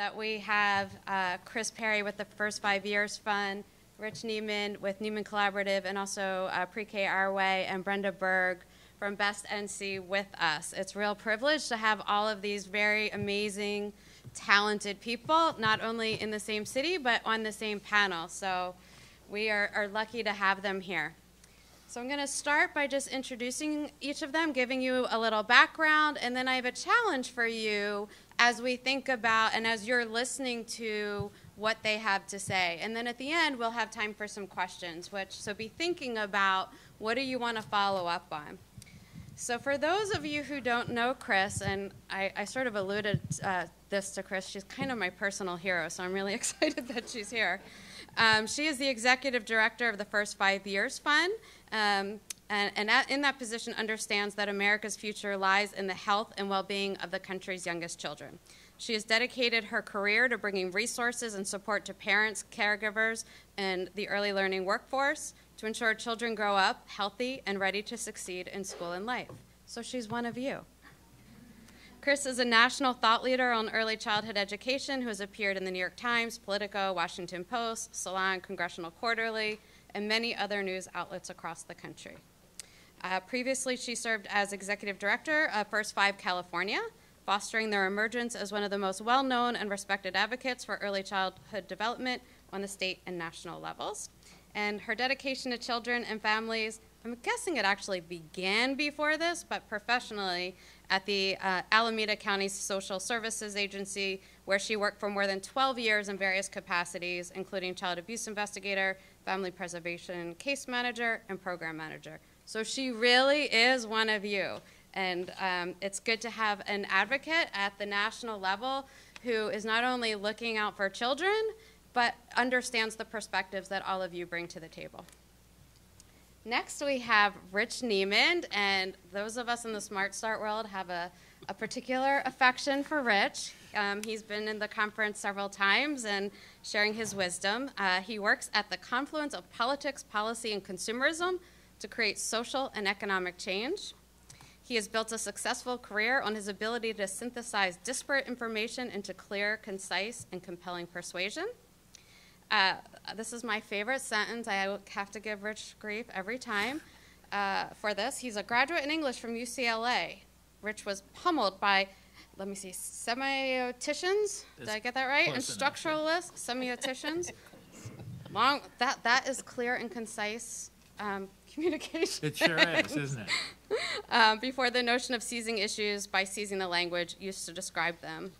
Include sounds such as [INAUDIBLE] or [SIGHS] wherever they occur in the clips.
that we have uh, Kris Perry with the First Five Years Fund, Rich Neimand with Neimand Collaborative, and also uh, Pre-K Our Way, and Brenda Berg from Best NC with us. It's real privilege to have all of these very amazing, talented people, not only in the same city, but on the same panel. So we are, are lucky to have them here. So I'm going to start by just introducing each of them, giving you a little background, and then I have a challenge for you as we think about and as you're listening to what they have to say. And then at the end, we'll have time for some questions, which, so be thinking about what do you want to follow up on. So for those of you who don't know Kris, and I, I sort of alluded uh, this to Kris, she's kind of my personal hero, so I'm really [LAUGHS] excited that she's here. Um, she is the executive director of the First Five Years Fund, um, and, and at, in that position understands that America's future lies in the health and well-being of the country's youngest children. She has dedicated her career to bringing resources and support to parents, caregivers, and the early learning workforce to ensure children grow up healthy and ready to succeed in school and life. So she's one of you. Kris is a national thought leader on early childhood education who has appeared in the New York Times, Politico, Washington Post, Salon, Congressional Quarterly, and many other news outlets across the country. Uh, previously, she served as executive director of First Five California, fostering their emergence as one of the most well known and respected advocates for early childhood development on the state and national levels. And her dedication to children and families, I'm guessing it actually began before this, but professionally at the uh, Alameda County Social Services Agency, where she worked for more than 12 years in various capacities, including child abuse investigator, family preservation case manager, and program manager. So she really is one of you. And um, it's good to have an advocate at the national level who is not only looking out for children, but understands the perspectives that all of you bring to the table. Next, we have Rich Neimand, and those of us in the Smart Start world have a, a particular affection for Rich. Um, he's been in the conference several times and sharing his wisdom. Uh, he works at the confluence of politics, policy, and consumerism to create social and economic change. He has built a successful career on his ability to synthesize disparate information into clear, concise, and compelling persuasion. Uh, this is my favorite sentence. I have to give Rich grief every time uh, for this. He's a graduate in English from UCLA. Rich was pummeled by, let me see, semioticians. Did I get that right? And structuralists, semioticians. [LAUGHS] Long. That that is clear and concise um, communication. It sure is, [LAUGHS] isn't it? um, before the notion of seizing issues by seizing the language used to describe them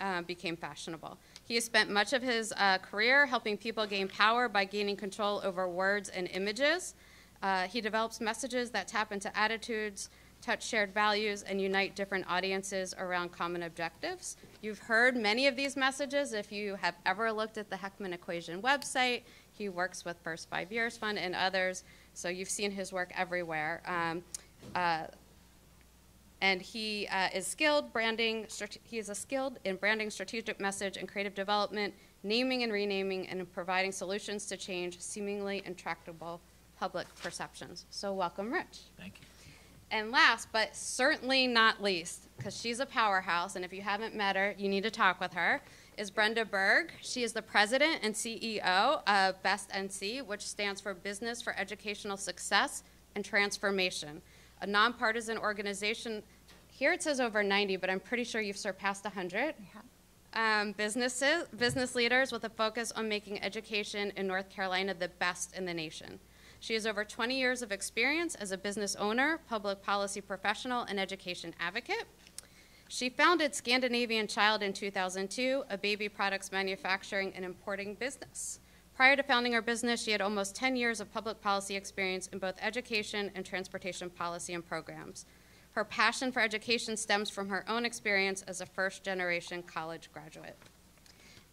uh, became fashionable. He has spent much of his uh, career helping people gain power by gaining control over words and images. Uh, he develops messages that tap into attitudes, touch shared values, and unite different audiences around common objectives. You've heard many of these messages if you have ever looked at the Heckman Equation website. He works with First Five Years Fund and others, so you've seen his work everywhere. Um, uh, and he uh, is skilled branding. He is a skilled in branding, strategic message, and creative development, naming and renaming, and providing solutions to change seemingly intractable public perceptions. So, welcome, Rich. Thank you. And last, but certainly not least, because she's a powerhouse, and if you haven't met her, you need to talk with her, is Brenda Berg. She is the president and CEO of Best NC, which stands for Business for Educational Success and Transformation a nonpartisan organization. Here it says over 90, but I'm pretty sure you've surpassed 100. Um, businesses, business leaders with a focus on making education in North Carolina the best in the nation. She has over 20 years of experience as a business owner, public policy professional, and education advocate. She founded Scandinavian Child in 2002, a baby products manufacturing and importing business. Prior to founding her business, she had almost 10 years of public policy experience in both education and transportation policy and programs. Her passion for education stems from her own experience as a first generation college graduate.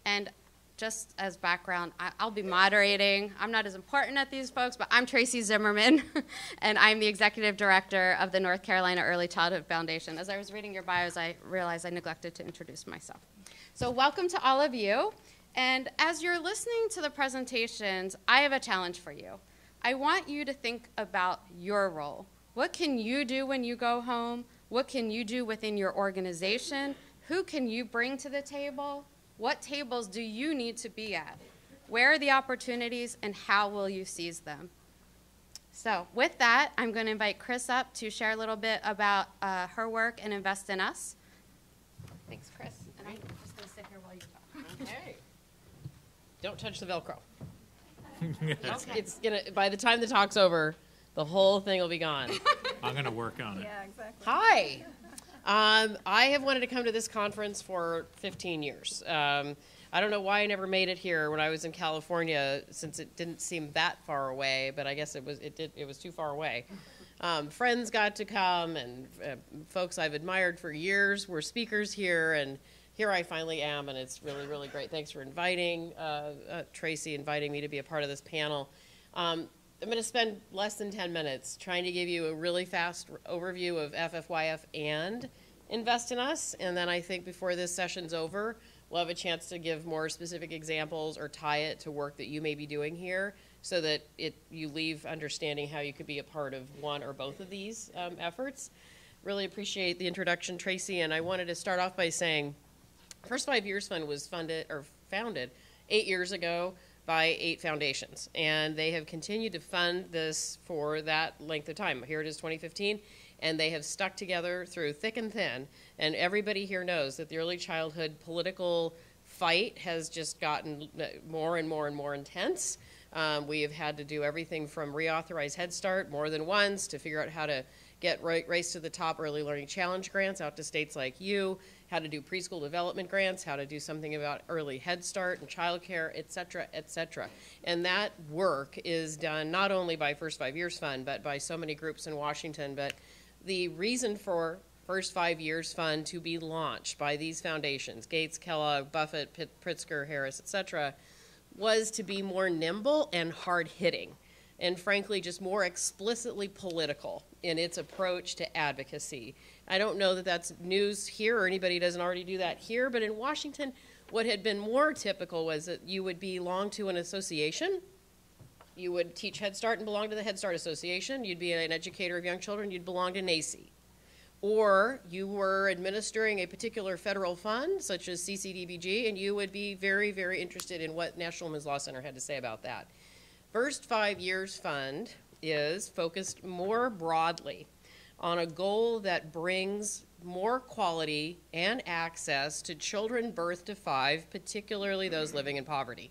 And just as background, I'll be moderating. I'm not as important at these folks, but I'm Tracy Zimmerman, [LAUGHS] and I'm the executive director of the North Carolina Early Childhood Foundation. As I was reading your bios, I realized I neglected to introduce myself. So, welcome to all of you. And as you're listening to the presentations, I have a challenge for you. I want you to think about your role. What can you do when you go home? What can you do within your organization? Who can you bring to the table? What tables do you need to be at? Where are the opportunities and how will you seize them? So, with that, I'm going to invite Kris up to share a little bit about uh, her work and Invest in Us. Thanks, Kris. And I'm just going to sit here while you talk. Okay. Don't touch the Velcro. [LAUGHS] It's, it's gonna. By the time the talk's over, the whole thing will be gone. I'm gonna work on it. Yeah, exactly. Hi. Um, I have wanted to come to this conference for 15 years. Um, I don't know why I never made it here when I was in California, since it didn't seem that far away. But I guess it was. It did. It was too far away. Um, friends got to come, and uh, folks I've admired for years were speakers here, and here I finally am, and it's really, really great. Thanks for inviting uh, uh, Tracy, inviting me to be a part of this panel. Um, I'm going to spend less than 10 minutes trying to give you a really fast overview of FFYF and Invest in Us, and then I think before this session's over, we'll have a chance to give more specific examples or tie it to work that you may be doing here so that it, you leave understanding how you could be a part of one or both of these um, efforts. Really appreciate the introduction, Tracy, and I wanted to start off by saying First Five Years Fund was funded or founded eight years ago by eight foundations, and they have continued to fund this for that length of time. Here it is, 2015, and they have stuck together through thick and thin. And everybody here knows that the early childhood political fight has just gotten more and more and more intense. Um, we have had to do everything from reauthorize Head Start more than once to figure out how to get Race to the Top Early Learning Challenge grants out to states like you, how to do preschool development grants, how to do something about early Head Start and childcare, et cetera, et cetera. And that work is done not only by First Five Years Fund, but by so many groups in Washington. But the reason for First Five Years Fund to be launched by these foundations, Gates, Kellogg, Buffett, Pritzker, Harris, et cetera, was to be more nimble and hard hitting and frankly just more explicitly political in its approach to advocacy. I don't know that that's news here or anybody doesn't already do that here, but in Washington, what had been more typical was that you would belong to an association. You would teach Head Start and belong to the Head Start Association. You'd be an educator of young children. You'd belong to NAEYC. Or you were administering a particular federal fund, such as CCDBG, and you would be very, very interested in what National Women's Law Center had to say about that. First Five Years Fund is focused more broadly on a goal that brings more quality and access to children birth to five, particularly those living in poverty.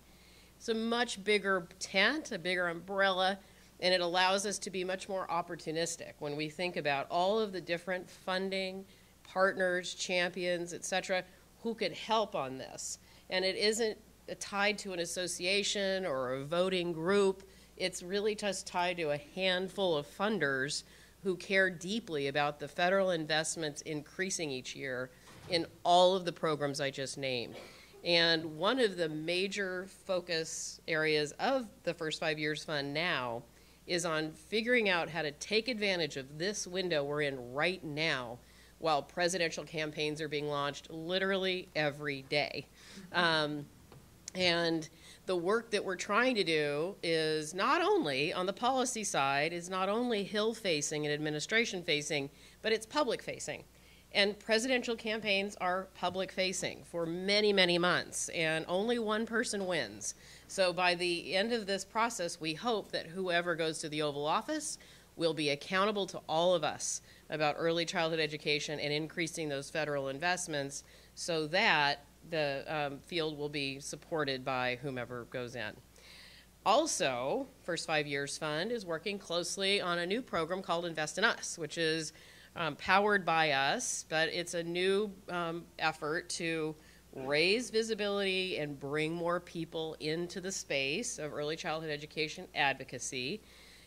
It's a much bigger tent, a bigger umbrella, and it allows us to be much more opportunistic when we think about all of the different funding, partners, champions, etc., who could help on this. And it isn't tied to an association or a voting group. It's really just tied to a handful of funders who care deeply about the federal investments increasing each year in all of the programs I just named. And one of the major focus areas of the First Five Years Fund now is on figuring out how to take advantage of this window we're in right now while presidential campaigns are being launched literally every day. Um, and the work that we're trying to do is not only on the policy side, is not only Hill facing and administration facing, but it's public facing. And presidential campaigns are public facing for many, many months, and only one person wins. So by the end of this process, we hope that whoever goes to the Oval Office will be accountable to all of us about early childhood education and increasing those federal investments so that the um, field will be supported by whomever goes in. Also, First Five Years Fund is working closely on a new program called Invest in Us, which is um, powered by us, but it's a new um, effort to raise visibility and bring more people into the space of early childhood education advocacy.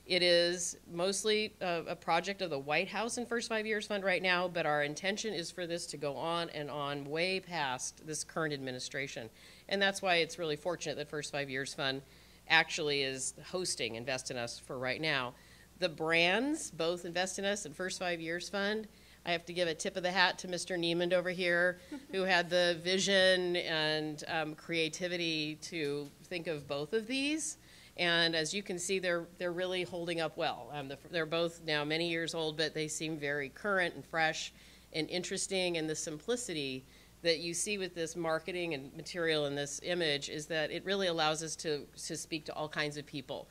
It is mostly a, a, project of the White House and First Five Years Fund right now, but our intention is for this to go on and on way past this current administration. And that's why it's really fortunate that First Five Years Fund actually is hosting Invest in Us for right now. The brands, both Invest in Us and First Five Years Fund, I have to give a tip of the hat to Mr. Neimand over here, [LAUGHS] who had the vision and um, creativity to think of both of these. And as you can see, they're, they're really holding up well. Um, the, they're both now many years old, but they seem very current and fresh and interesting. And the simplicity that you see with this marketing and material and this image is that it really allows us to, to speak to all kinds of people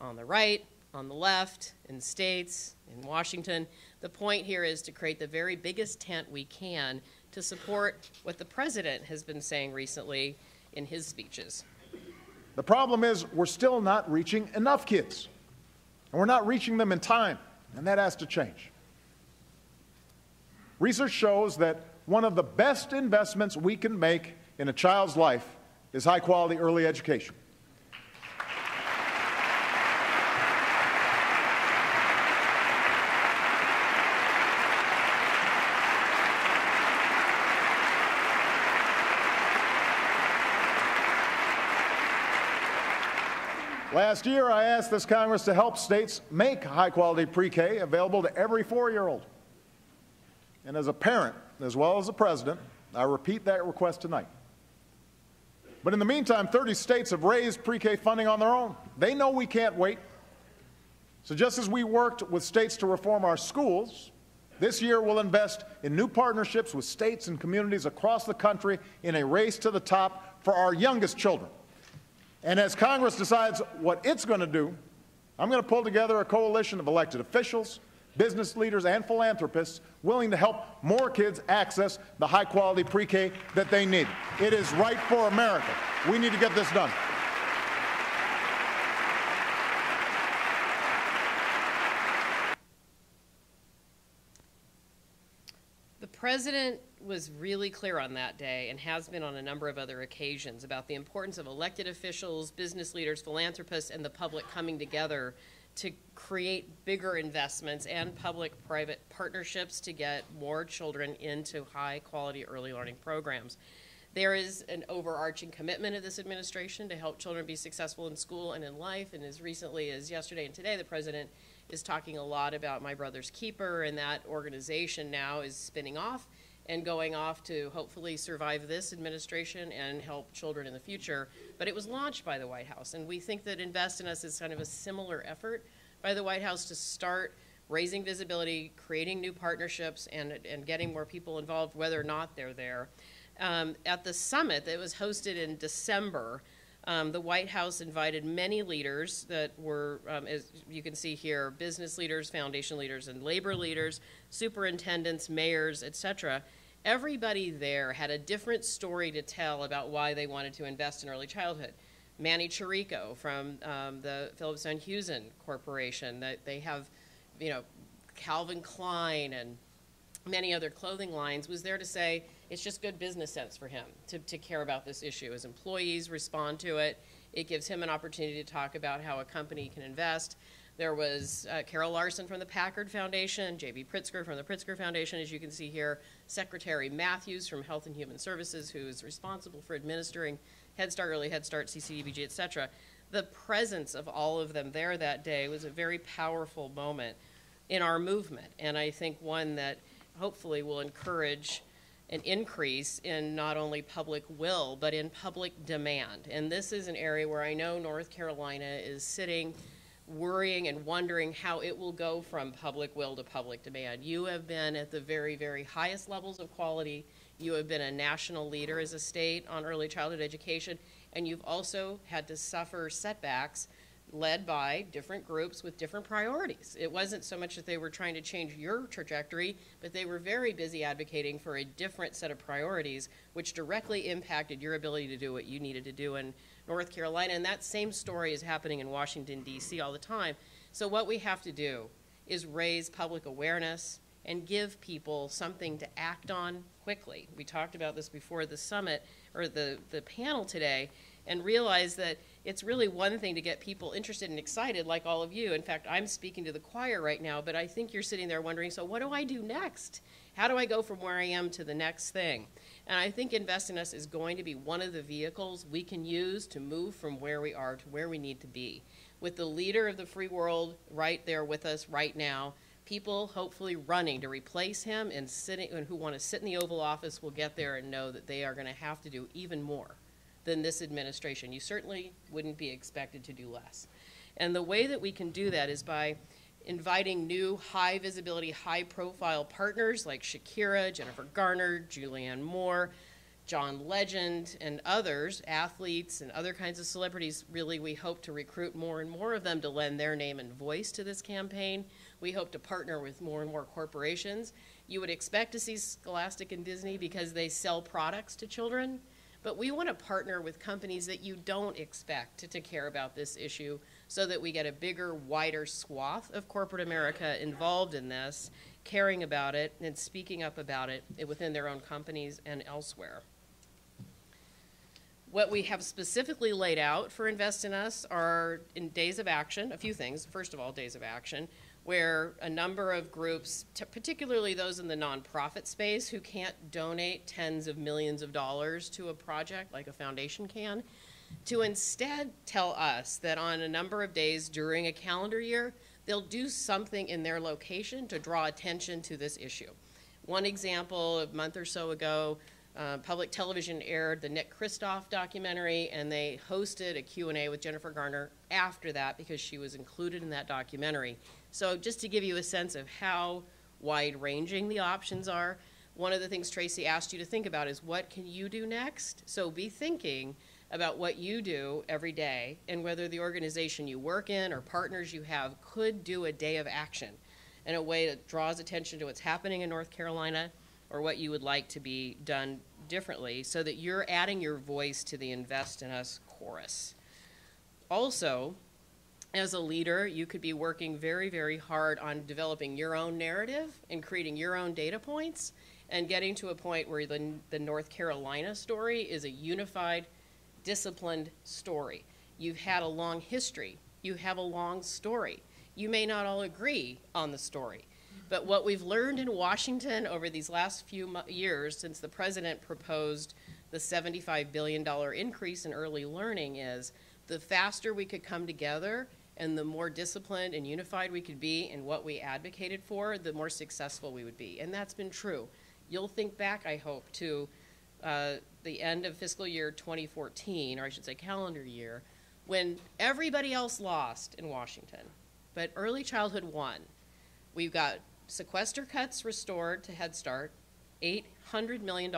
on the right, on the left, in states, in Washington. The point here is to create the very biggest tent we can to support what the president has been saying recently in his speeches. The problem is we're still not reaching enough kids, and we're not reaching them in time, and that has to change. Research shows that one of the best investments we can make in a child's life is high quality early education. Last year, I asked this Congress to help states make high quality pre K available to every four year old. And as a parent, as well as a president, I repeat that request tonight. But in the meantime, 30 states have raised pre K funding on their own. They know we can't wait. So just as we worked with states to reform our schools, this year we'll invest in new partnerships with states and communities across the country in a race to the top for our youngest children. And as Congress decides what it's going to do, I'm going to pull together a coalition of elected officials, business leaders, and philanthropists willing to help more kids access the high quality pre K that they need. It is right for America. We need to get this done. The president was really clear on that day and has been on a number of other occasions about the importance of elected officials, business leaders, philanthropists, and the public coming together to create bigger investments and public private partnerships to get more children into high quality early learning programs. There is an overarching commitment of this administration to help children be successful in school and in life, and as recently as yesterday and today, the president is talking a lot about My Brother's Keeper, and that organization now is spinning off and going off to hopefully survive this administration and help children in the future. But it was launched by the White House, and we think that Invest in Us is kind of a similar effort by the White House to start raising visibility, creating new partnerships, and, and getting more people involved, whether or not they're there. Um, at the summit that was hosted in December, um, the White House invited many leaders that were, um, as you can see here, business leaders, foundation leaders, and labor leaders, superintendents, mayors, etc. Everybody there had a different story to tell about why they wanted to invest in early childhood. Manny Chirico from um, the Phillips-Van Heusen Corporation, that they have, you know, Calvin Klein and many other clothing lines, was there to say it's just good business sense for him to, to care about this issue. His employees respond to it. It gives him an opportunity to talk about how a company can invest. There was uh, Carol Larson from the Packard Foundation, J.B. Pritzker from the Pritzker Foundation, as you can see here, Secretary Matthews from Health and Human Services, who is responsible for administering Head Start, Early Head Start, CCDBG, et cetera. The presence of all of them there that day was a very powerful moment in our movement, and I think one that hopefully will encourage an increase in not only public will, but in public demand. And this is an area where I know North Carolina is sitting worrying and wondering how it will go from public will to public demand. You have been at the very, very highest levels of quality. You have been a national leader as a state on early childhood education, and you've also had to suffer setbacks led by different groups with different priorities. It wasn't so much that they were trying to change your trajectory, but they were very busy advocating for a different set of priorities, which directly impacted your ability to do what you needed to do. in North Carolina, and that same story is happening in Washington, D.C. all the time. So, what we have to do is raise public awareness and give people something to act on quickly. We talked about this before the summit or the, the panel today, and realize that it's really one thing to get people interested and excited, like all of you. In fact, I'm speaking to the choir right now, but I think you're sitting there wondering so, what do I do next? How do I go from where I am to the next thing? And I think Invest in Us is going to be one of the vehicles we can use to move from where we are to where we need to be. With the leader of the free world right there with us right now, people hopefully running to replace him and sitting and who want to sit in the Oval Office will get there and know that they are going to have to do even more than this administration. You certainly wouldn't be expected to do less. And the way that we can do that is by inviting new high visibility, high profile partners like Shakira, Jennifer Garner, Julianne Moore, John Legend and others, athletes and other kinds of celebrities, really we hope to recruit more and more of them to lend their name and voice to this campaign. We hope to partner with more and more corporations. You would expect to see Scholastic and Disney because they sell products to children, but we want to partner with companies that you don't expect to, to care about this issue so that we get a bigger, wider swath of corporate America involved in this, caring about it and speaking up about it within their own companies and elsewhere. What we have specifically laid out for Invest in Us are in days of action, a few things. First of all, days of action, where a number of groups, particularly those in the nonprofit space who can't donate tens of millions of dollars to a project like a foundation can, to instead tell us that on a number of days during a calendar year, they'll do something in their location to draw attention to this issue. One example, a month or so ago, uh, public television aired the Nick Kristof documentary, and they hosted a Q&A with Jennifer Garner after that because she was included in that documentary. So just to give you a sense of how wide-ranging the options are, one of the things Tracy asked you to think about is what can you do next? So be thinking about what you do every day and whether the organization you work in or partners you have could do a day of action in a way that draws attention to what's happening in North Carolina or what you would like to be done differently so that you're adding your voice to the Invest in Us chorus. Also, as a leader, you could be working very, very hard on developing your own narrative and creating your own data points and getting to a point where the, the North Carolina story is a unified, disciplined story. You've had a long history. You have a long story. You may not all agree on the story, but what we've learned in Washington over these last few years since the president proposed the $75 billion increase in early learning is the faster we could come together and the more disciplined and unified we could be in what we advocated for, the more successful we would be. And that's been true. You'll think back, I hope, to uh, the end of fiscal year 2014, or I should say calendar year, when everybody else lost in Washington, but early childhood won. We've got sequester cuts restored to Head Start, $800 million,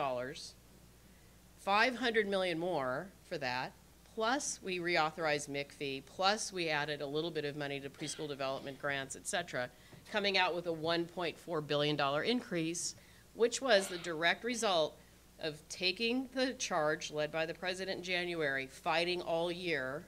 500 million more for that, plus we reauthorized MCFE, plus we added a little bit of money to preschool development grants, et cetera, coming out with a $1.4 billion increase, which was the direct result of taking the charge led by the president in January, fighting all year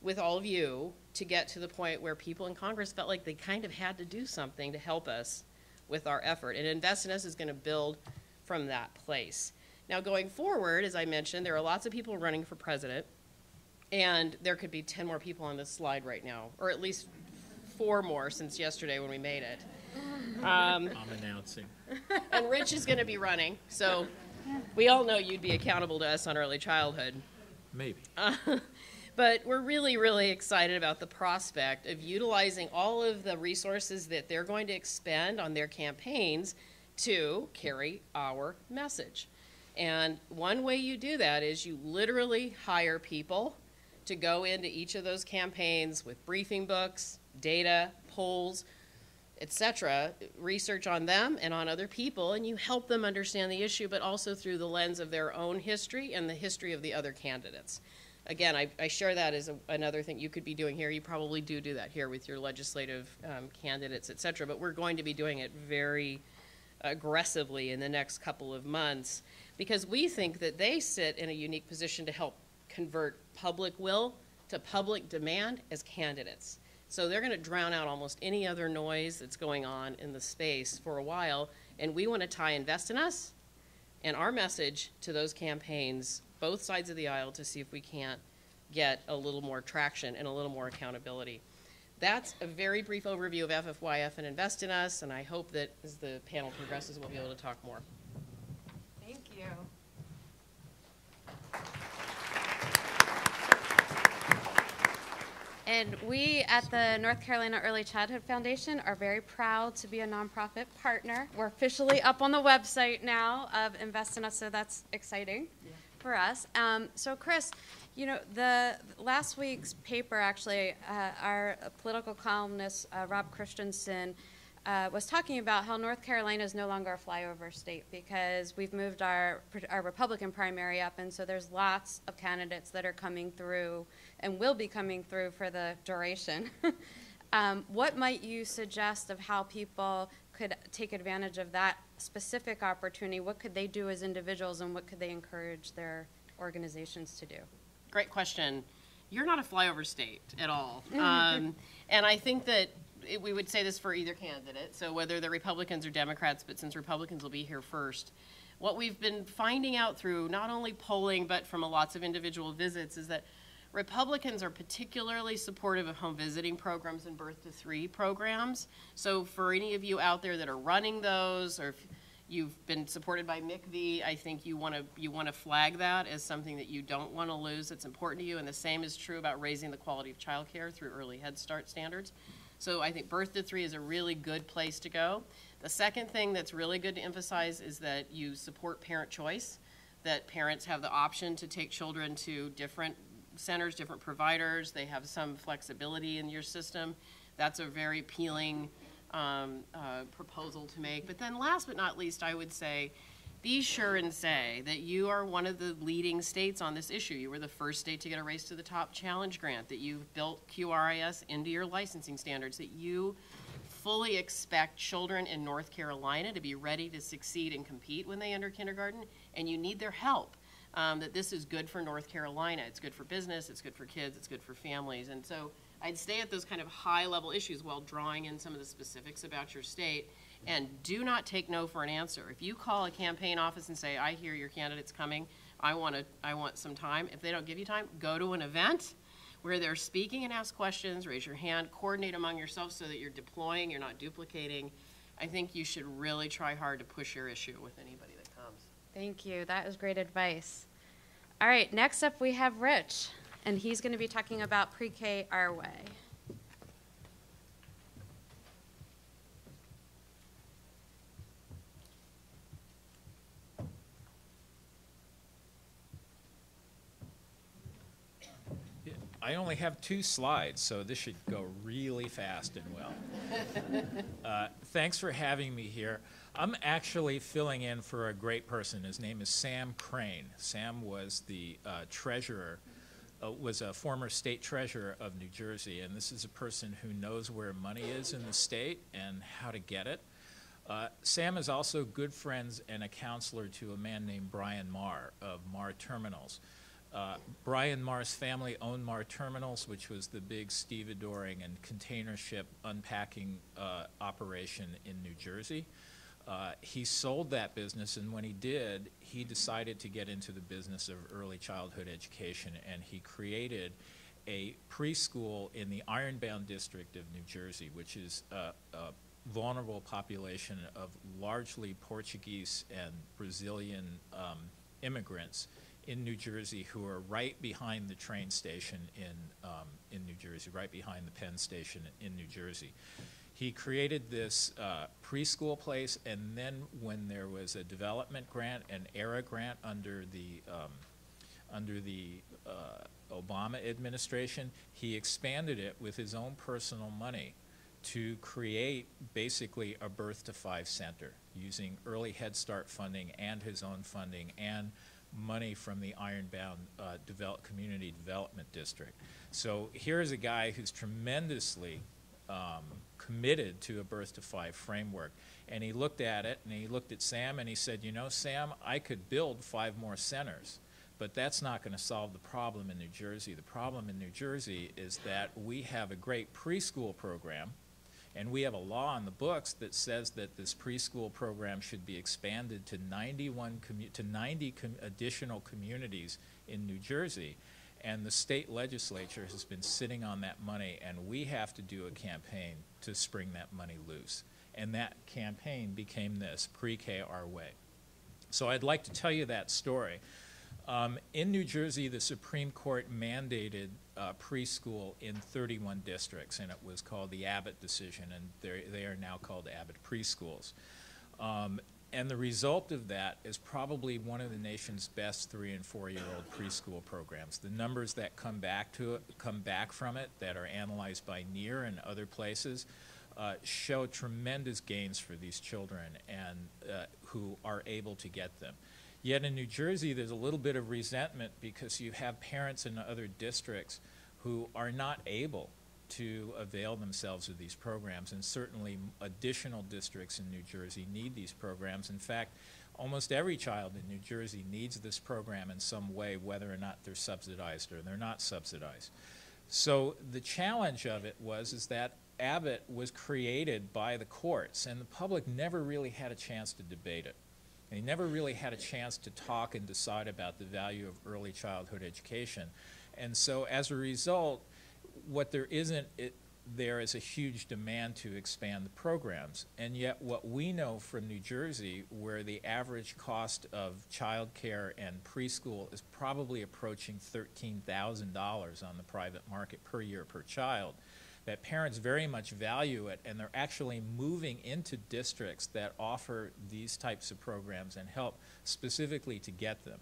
with all of you to get to the point where people in Congress felt like they kind of had to do something to help us with our effort. And Invest in Us is going to build from that place. Now, going forward, as I mentioned, there are lots of people running for president, and there could be 10 more people on this slide right now, or at least four more since yesterday when we made it. Um, [LAUGHS] I'm announcing. And Rich is going to be running, so we all know you'd be accountable to us on early childhood. Maybe. Uh, [LAUGHS] but we're really, really excited about the prospect of utilizing all of the resources that they're going to expend on their campaigns to carry our message. And one way you do that is you literally hire people to go into each of those campaigns with briefing books, data, polls, etc., research on them and on other people, and you help them understand the issue, but also through the lens of their own history and the history of the other candidates again, I, I share that as a, another thing you could be doing here. You probably do do that here with your legislative um, candidates, et cetera, but we're going to be doing it very aggressively in the next couple of months because we think that they sit in a unique position to help convert public will to public demand as candidates. So they're going to drown out almost any other noise that's going on in the space for a while, and we want to tie Invest in Us and our message to those campaigns both sides of the aisle to see if we can't get a little more traction and a little more accountability. That's a very brief overview of FFYF and Invest in Us, and I hope that as the panel progresses, we'll be able to talk more. Thank you. And we at the North Carolina Early Childhood Foundation are very proud to be a nonprofit partner. We're officially up on the website now of Invest in Us, so that's exciting. Yeah for us. Um, so, Kris, you know, the last week's paper actually, uh, our political columnist uh, Rob Christensen uh, was talking about how North Carolina is no longer a flyover state because we've moved our, our Republican primary up, and so there's lots of candidates that are coming through and will be coming through for the duration. [LAUGHS] um, what might you suggest of how people could take advantage of that specific opportunity? What could they do as individuals, and what could they encourage their organizations to do? Great question. You're not a flyover state at all. [LAUGHS] Um, and I think that it, we would say this for either candidate, so whether they're Republicans or Democrats, but since Republicans will be here first, what we've been finding out through not only polling but from lots of individual visits is that Republicans are particularly supportive of home visiting programs and birth to three programs. So for any of you out there that are running those, or if you've been supported by MIECHV, I think you want to you want to flag that as something that you don't want to lose. It's important to you, and the same is true about raising the quality of childcare through early Head Start standards. So I think birth to three is a really good place to go. The second thing that's really good to emphasize is that you support parent choice, that parents have the option to take children to different centers, different providers. They have some flexibility in your system. That's a very appealing um, uh, proposal to make. But then, last but not least, I would say be sure and say that you are one of the leading states on this issue. You were the first state to get a Race to the Top challenge grant, that you've built QRIS into your licensing standards, that you fully expect children in North Carolina to be ready to succeed and compete when they enter kindergarten, and you need their help. Um, that this is good for North Carolina. It's good for business, it's good for kids, it's good for families. And so I'd stay at those kind of high level issues while drawing in some of the specifics about your state. And do not take no for an answer. If you call a campaign office and say, I hear your candidate's coming, I want, to, I want some time, if they don't give you time, go to an event where they're speaking and ask questions, raise your hand, coordinate among yourselves so that you're deploying, you're not duplicating. I think you should really try hard to push your issue with anybody that comes. Thank you. That is great advice. All right, next up we have Rich, and he's going to be talking about pre K our way. I only have two slides, so this should go really fast and well. [LAUGHS] Uh, Thanks for having me here. I'm actually filling in for a great person. His name is Sam Crane. Sam was the uh, treasurer, uh, was a former state treasurer of New Jersey, and this is a person who knows where money is in the state and how to get it. Uh, Sam is also good friends and a counselor to a man named Brian Maher of Maher Terminals. Uh, Brian Maher's family owned Maher Terminals, which was the big stevedoring and container ship unpacking uh, operation in New Jersey. Uh, he sold that business, and when he did, he decided to get into the business of early childhood education, and he created a preschool in the Ironbound district of New Jersey, which is a, a vulnerable population of largely Portuguese and Brazilian um, immigrants in New Jersey who are right behind the train station in, um, in New Jersey, right behind the Penn station in New Jersey. He created this uh, preschool place, and then when there was a development grant, an ERA grant under the um, under the uh, Obama administration, he expanded it with his own personal money to create basically a birth to five center using early Head Start funding and his own funding and money from the Ironbound uh, develop, Community Development District. So here's a guy who's tremendously um, committed to a birth to five framework. And he looked at it and he looked at Sam and he said, You know, Sam, I could build five more centers, but that's not going to solve the problem in New Jersey. The problem in New Jersey is that we have a great preschool program. And we have a law in the books that says that this preschool program should be expanded to 91 to 90 com additional communities in New Jersey. And the state legislature has been sitting on that money, and we have to do a campaign to spring that money loose. And that campaign became this Pre K Our Way. So I'd like to tell you that story. Um, in New Jersey, the Supreme Court mandated uh, preschool in 31 districts, and it was called the Abbott decision, and they are now called Abbott preschools. Um, and the result of that is probably one of the nation's best three and four year old preschool programs. The numbers that come back to it, come back from it that are analyzed by NIEER and other places uh, show tremendous gains for these children and uh, who are able to get them. Yet in New Jersey, there's a little bit of resentment because you have parents in other districts who are not able to avail themselves of these programs, and certainly additional districts in New Jersey need these programs. In fact, almost every child in New Jersey needs this program in some way, whether or not they're subsidized or they're not subsidized. So the challenge of it was is that Abbott was created by the courts, and the public never really had a chance to debate it. They never really had a chance to talk and decide about the value of early childhood education. And so as a result, what there isn't it, there is a huge demand to expand the programs. And yet what we know from New Jersey, where the average cost of childcare and preschool is probably approaching $13,000 on the private market per year per child, that parents very much value it and they're actually moving into districts that offer these types of programs and help specifically to get them.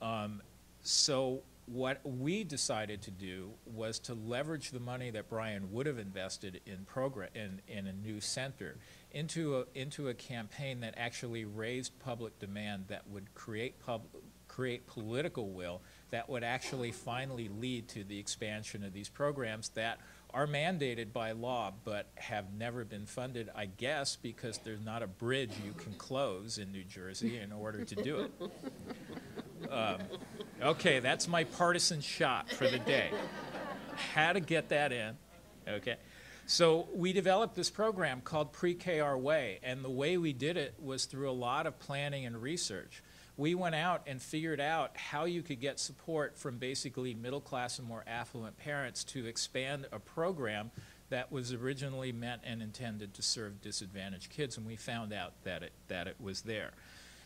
Um, so what we decided to do was to leverage the money that Brian would have invested in program in, in a new center into a, into a campaign that actually raised public demand that would create pub, create political will that would actually finally lead to the expansion of these programs that are mandated by law but have never been funded, I guess, because there's not a bridge you can close in New Jersey in order to do it. [LAUGHS] Um, okay, that's my partisan shot for the day. How to get that in, okay? So we developed this program called Pre-K Our Way, and the way we did it was through a lot of planning and research we went out and figured out how you could get support from basically middle class and more affluent parents to expand a program that was originally meant and intended to serve disadvantaged kids, and we found out that it, that it was there.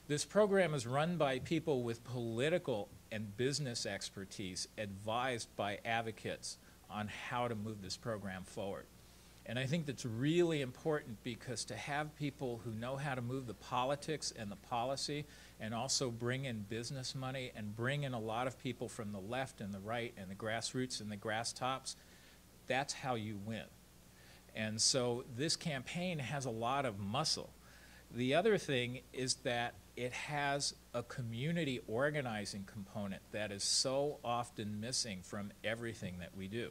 This program is run by people with political and business expertise, advised by advocates on how to move this program forward. And I think that's really important because to have people who know how to move the politics and the policy and also bring in business money and bring in a lot of people from the left and the right and the grassroots and the grass tops, that's how you win. And so this campaign has a lot of muscle. The other thing is that it has a community organizing component that is so often missing from everything that we do.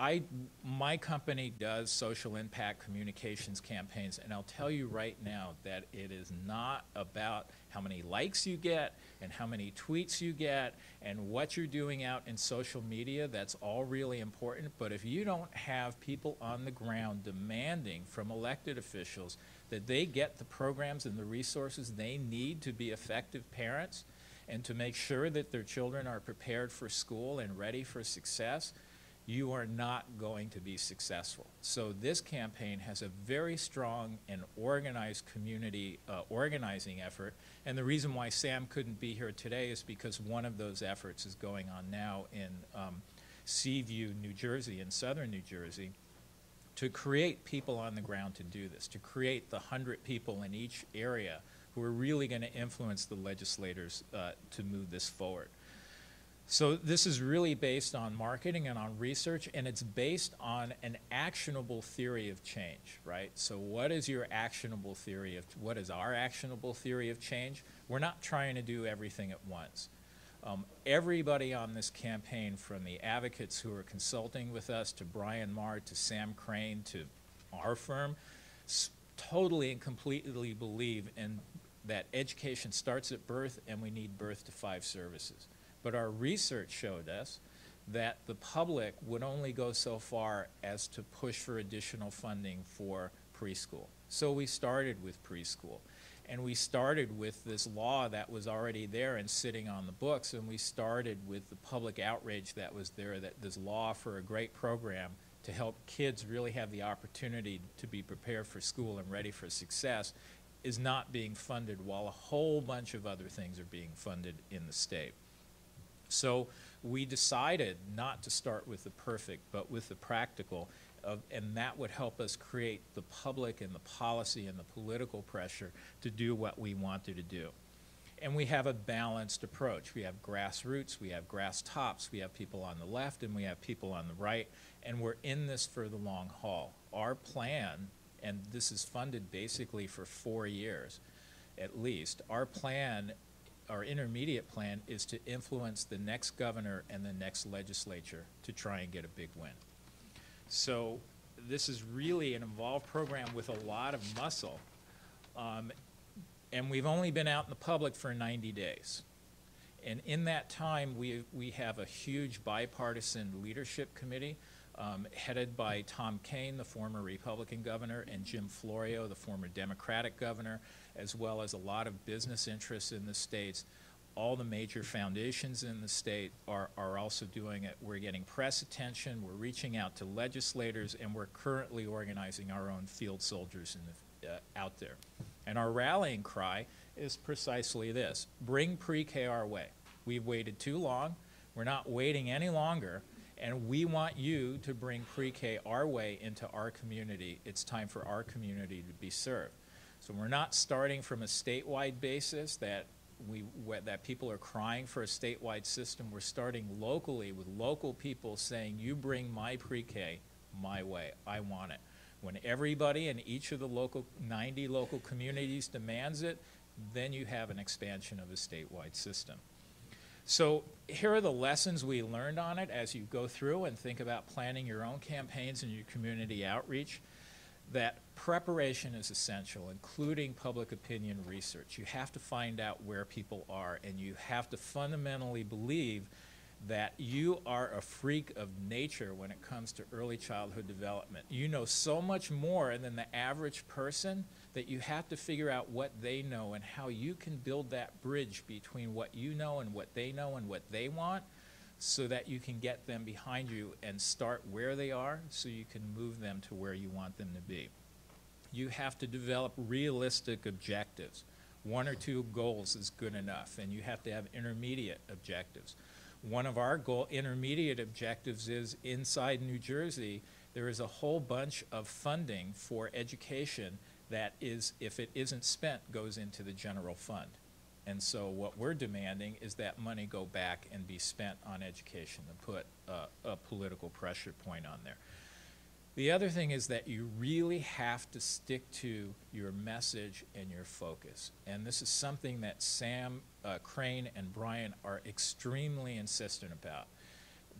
I, my company does social impact communications campaigns, and I'll tell you right now that it is not about how many likes you get and how many tweets you get and what you're doing out in social media. That's all really important. But if you don't have people on the ground demanding from elected officials that they get the programs and the resources they need to be effective parents and to make sure that their children are prepared for school and ready for success, you are not going to be successful. So this campaign has a very strong and organized community uh, organizing effort. And the reason why Sam couldn't be here today is because one of those efforts is going on now in um, Seaview, New Jersey, in southern New Jersey, to create people on the ground to do this, to create the 100 people in each area who are really going to influence the legislators uh, to move this forward. So this is really based on marketing and on research, and it's based on an actionable theory of change, right? So what is your actionable theory of, what is our actionable theory of change? We're not trying to do everything at once. Um, everybody on this campaign, from the advocates who are consulting with us to Brian Maher to Sam Crane to our firm, totally and completely believe in that education starts at birth and we need birth to five services. But our research showed us that the public would only go so far as to push for additional funding for preschool. So we started with preschool. And we started with this law that was already there and sitting on the books, and we started with the public outrage that was there that this law for a great program to help kids really have the opportunity to be prepared for school and ready for success is not being funded while a whole bunch of other things are being funded in the state. So we decided not to start with the perfect, but with the practical, of, and that would help us create the public and the policy and the political pressure to do what we wanted to do. And we have a balanced approach. We have grassroots, we have grass tops, we have people on the left, and we have people on the right, and we're in this for the long haul. our plan, and this is funded basically for four years at least, our plan, our intermediate plan, is to influence the next governor and the next legislature to try and get a big win. So this is really an involved program with a lot of muscle. Um, and we've only been out in the public for 90 days. And in that time, we, we have a huge bipartisan leadership committee um, headed by Tom Kean, the former Republican governor, and Jim Florio, the former Democratic governor, as well as a lot of business interests in the states. All the major foundations in the state are, are also doing it. We're getting press attention, we're reaching out to legislators, and we're currently organizing our own field soldiers the, uh, out there. And our rallying cry is precisely this bring pre K our way. We've waited too long, we're not waiting any longer, and we want you to bring pre K our way into our community. It's time for our community to be served. So we're not starting from a statewide basis that we that people are crying for a statewide system. We're starting locally with local people saying, "You bring my pre-K my way. I want it." When everybody in each of the local 90 local communities demands it, then you have an expansion of a statewide system. So here are the lessons we learned on it as you go through and think about planning your own campaigns and your community outreach that preparation is essential, including public opinion research. You have to find out where people are, and you have to fundamentally believe that you are a freak of nature when it comes to early childhood development. You know so much more than the average person that you have to figure out what they know and how you can build that bridge between what you know and what they know and what they want so that you can get them behind you and start where they are so you can move them to where you want them to be. You have to develop realistic objectives. One or two goals is good enough, and you have to have intermediate objectives. One of our goal intermediate objectives is inside New Jersey, there is a whole bunch of funding for education that is, if it isn't spent, goes into the general fund. And so what we're demanding is that money go back and be spent on education and put uh, a political pressure point on there. The other thing is that you really have to stick to your message and your focus. And this is something that Sam uh, Crane and Brian are extremely insistent about.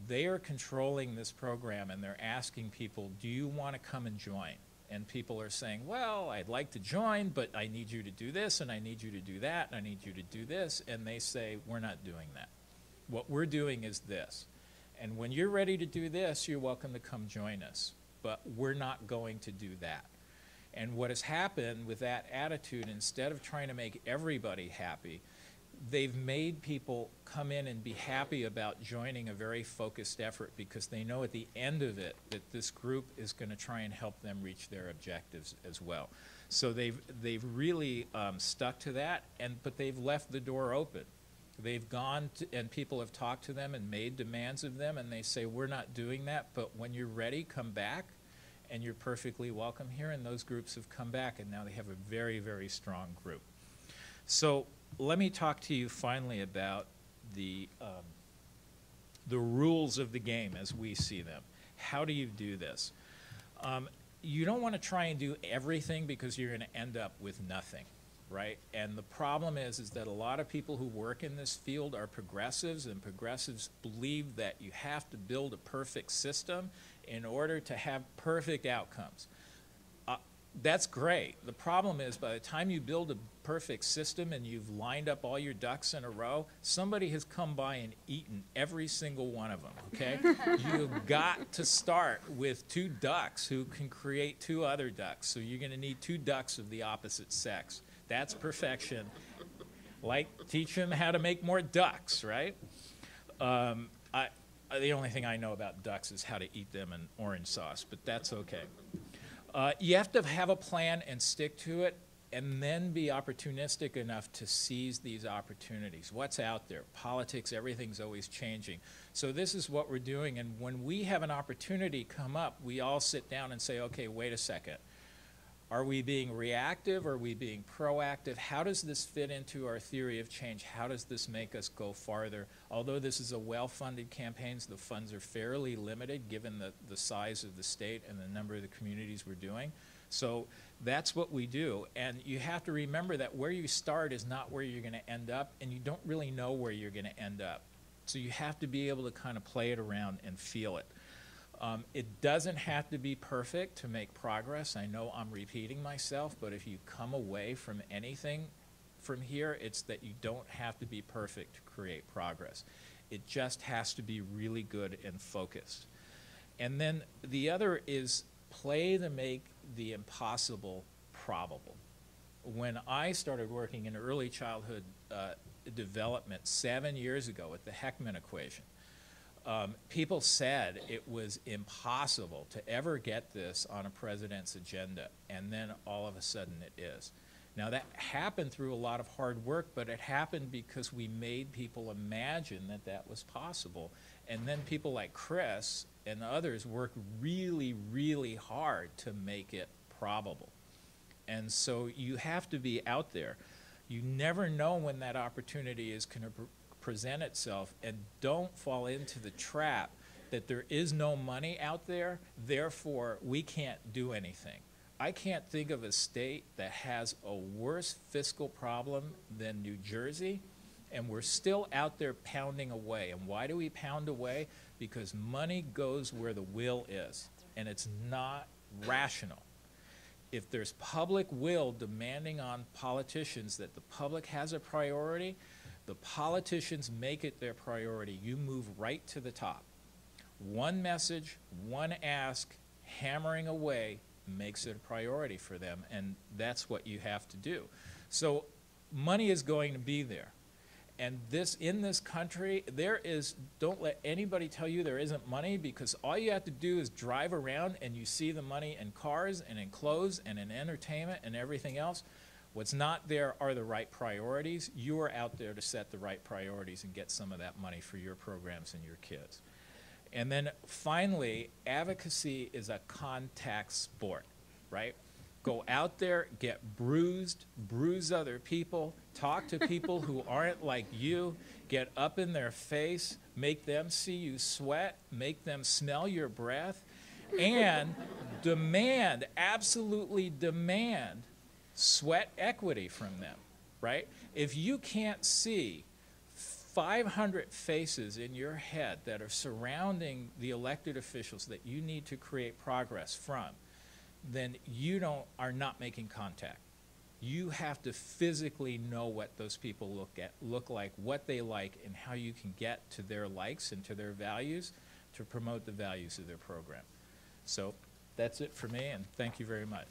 They are controlling this program and they're asking people, do you want to come and join? And people are saying, well, I'd like to join, but I need you to do this, and I need you to do that, and I need you to do this, and they say, we're not doing that. What we're doing is this. And when you're ready to do this, you're welcome to come join us. But we're not going to do that. And what has happened with that attitude, instead of trying to make everybody happy, they've made people come in and be happy about joining a very focused effort because they know at the end of it that this group is going to try and help them reach their objectives as well. So they've they've really um, stuck to that, and but they've left the door open. They've gone to, and people have talked to them and made demands of them, and they say we're not doing that. But when you're ready, come back, and you're perfectly welcome here. And those groups have come back, and now they have a very very strong group. So let me talk to you finally about the, um, the rules of the game as we see them. How do you do this? Um, you don't want to try and do everything because you're going to end up with nothing, right? And the problem is, is that a lot of people who work in this field are progressives, and progressives believe that you have to build a perfect system in order to have perfect outcomes that's great. The problem is by the time you build a perfect system and you've lined up all your ducks in a row, somebody has come by and eaten every single one of them, okay? [LAUGHS] You've got to start with two ducks who can create two other ducks. So you're going to need two ducks of the opposite sex. That's perfection. Like, teach them how to make more ducks, right? Um, I, the only thing I know about ducks is how to eat them in orange sauce, but that's okay. Uh, you have to have a plan and stick to it and then be opportunistic enough to seize these opportunities. What's out there? Politics, everything's always changing. So this is what we're doing. And when we have an opportunity come up, we all sit down and say, okay, wait a second. Are we being reactive? Are we being proactive? How does this fit into our theory of change? How does this make us go farther? Although this is a well-funded campaign, the funds are fairly limited given the, the size of the state and the number of the communities we're doing. So that's what we do. And you have to remember that where you start is not where you're going to end up, and you don't really know where you're going to end up. So you have to be able to kind of play it around and feel it. Um, it doesn't have to be perfect to make progress. I know I'm repeating myself, but if you come away from anything from here, it's that you don't have to be perfect to create progress. It just has to be really good and focused. And then the other is play to make the impossible probable. When I started working in early childhood uh, development seven years ago with the Heckman equation, um, people said it was impossible to ever get this on a president's agenda, and then all of a sudden it is. Now, that happened through a lot of hard work, but it happened because we made people imagine that that was possible. And then people like Kris and others worked really, really hard to make it probable. And so you have to be out there. You never know when that opportunity is going to present itself and don't fall into the trap that there is no money out there, therefore we can't do anything. I can't think of a state that has a worse fiscal problem than New Jersey, and we're still out there pounding away. And why do we pound away? Because money goes where the will is, and it's not rational. If there's public will demanding on politicians that the public has a priority, the politicians make it their priority. You move right to the top. One message, one ask, hammering away makes it a priority for them, and that's what you have to do. So money is going to be there. And this in this country, there is don't let anybody tell you there isn't money because all you have to do is drive around and you see the money in cars and in clothes and in entertainment and everything else. What's not there are the right priorities. You are out there to set the right priorities and get some of that money for your programs and your kids. And then finally, advocacy is a contact sport, right? Go out there, get bruised, bruise other people, talk to people who [LAUGHS] aren't like you, get up in their face, make them see you sweat, make them smell your breath, and [LAUGHS] demand, absolutely demand sweat equity from them, right? If you can't see 500 faces in your head that are surrounding the elected officials that you need to create progress from, then you don't, are not making contact. You have to physically know what those people look at, look like, what they like, and how you can get to their likes and to their values to promote the values of their program. So that's it for me, and thank you very much.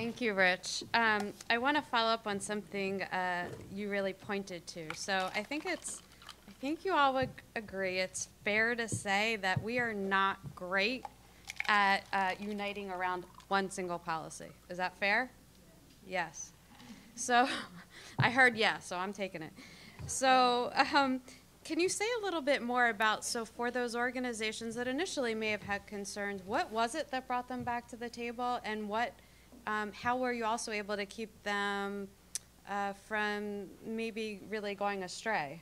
Thank you, Rich. Um, I want to follow up on something uh, you really pointed to. So I think it's, I think you all would agree. It's fair to say that we are not great at uh, uniting around one single policy. Is that fair? Yes. So [LAUGHS] I heard yes, so I'm taking it. So um, can you say a little bit more about, so for those organizations that initially may have had concerns, what was it that brought them back to the table and what um, how were you also able to keep them uh, from maybe really going astray,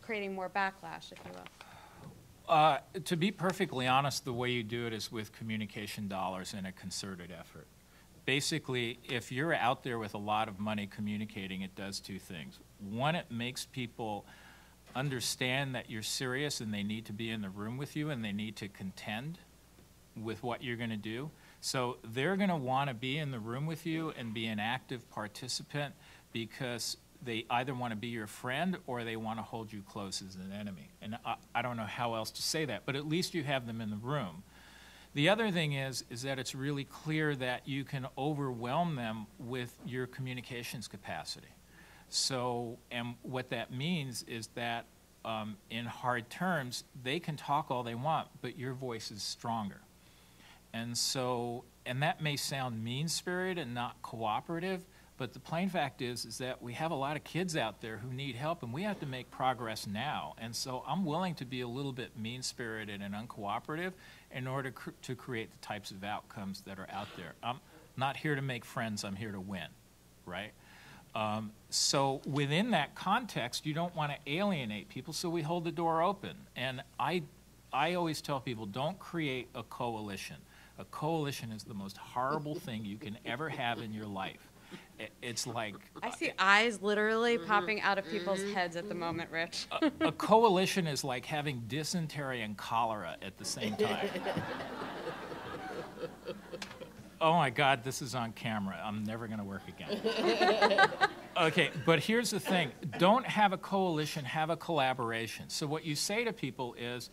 creating more backlash, if you will? Uh, to be perfectly honest, the way you do it is with communication dollars and a concerted effort. Basically, if you're out there with a lot of money communicating, it does two things. One, it makes people understand that you're serious and they need to be in the room with you and they need to contend with what you're going to do. So they're going to want to be in the room with you and be an active participant because they either want to be your friend or they want to hold you close as an enemy. And I, I, don't know how else to say that, but at least you have them in the room. The other thing is, is that it's really clear that you can overwhelm them with your communications capacity. So, and what that means is that um, in hard terms, they can talk all they want, but your voice is stronger. And so, and that may sound mean spirited and not cooperative, But the plain fact is, is that we have a lot of kids out there who need help, and we have to make progress now. And so I'm willing to be a little bit mean-spirited and uncooperative in order cr- to create the types of outcomes that are out there. I'm not here to make friends, I'm here to win, right? Um, so within that context, you don't want to alienate people, so we hold the door open. And I, I always tell people, don't create a coalition. A coalition is the most horrible [LAUGHS] thing you can ever have in your life. It's like I see eyes literally popping out of people's heads at the moment, Rich. a, a coalition is like having dysentery and cholera at the same time. [LAUGHS] oh my God, this is on camera. I'm never going to work again. [LAUGHS] okay, but here's the thing don't have a coalition, have a collaboration. So, what you say to people is,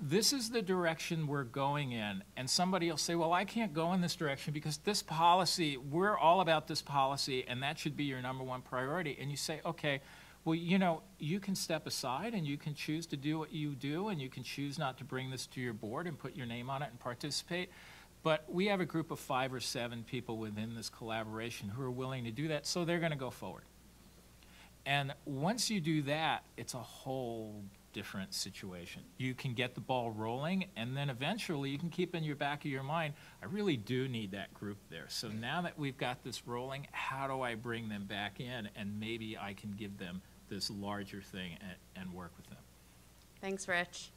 this is the direction we're going in. And somebody will say, well, I can't go in this direction because this policy, we're all about this policy, and that should be your number one priority. And you say, okay, well, you know, you can step aside and you can choose to do what you do, and you can choose not to bring this to your board and put your name on it and participate. But we have a group of five or seven people within this collaboration who are willing to do that, so they're going to go forward. And once you do that, it's a whole different situation. You can get the ball rolling, and then eventually you can keep in your back of your mind, I really do need that group there. So now that we've got this rolling, how do I bring them back in, and maybe I can give them this larger thing and, and work with them. Thanks, Rich.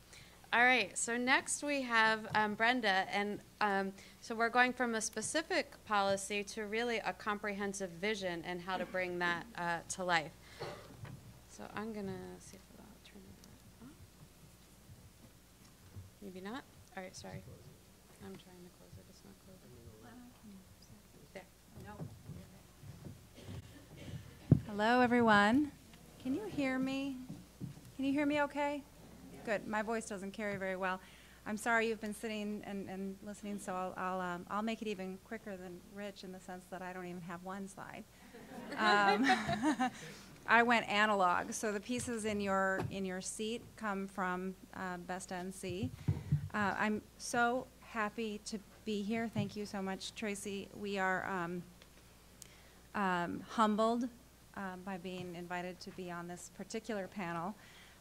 All right, so next we have um, Brenda, and um, so we're going from a specific policy to really a comprehensive vision and how to bring that uh, to life. So I'm gonna see if I'll turn it off. Maybe not. All right, sorry. I'm trying to close it. It's not closing. There. No. Hello, everyone. Can you hear me? Can you hear me okay? Good. My voice doesn't carry very well. I'm sorry you've been sitting and, and listening, so I'll, I'll, um, I'll make it even quicker than Rich in the sense that I don't even have one slide. Um, [LAUGHS] I went analog, so the pieces in your, in your seat come from uh, Best NC. Uh, I'm so happy to be here. Thank you so much, Tracy. We are um, um, humbled um, by being invited to be on this particular panel.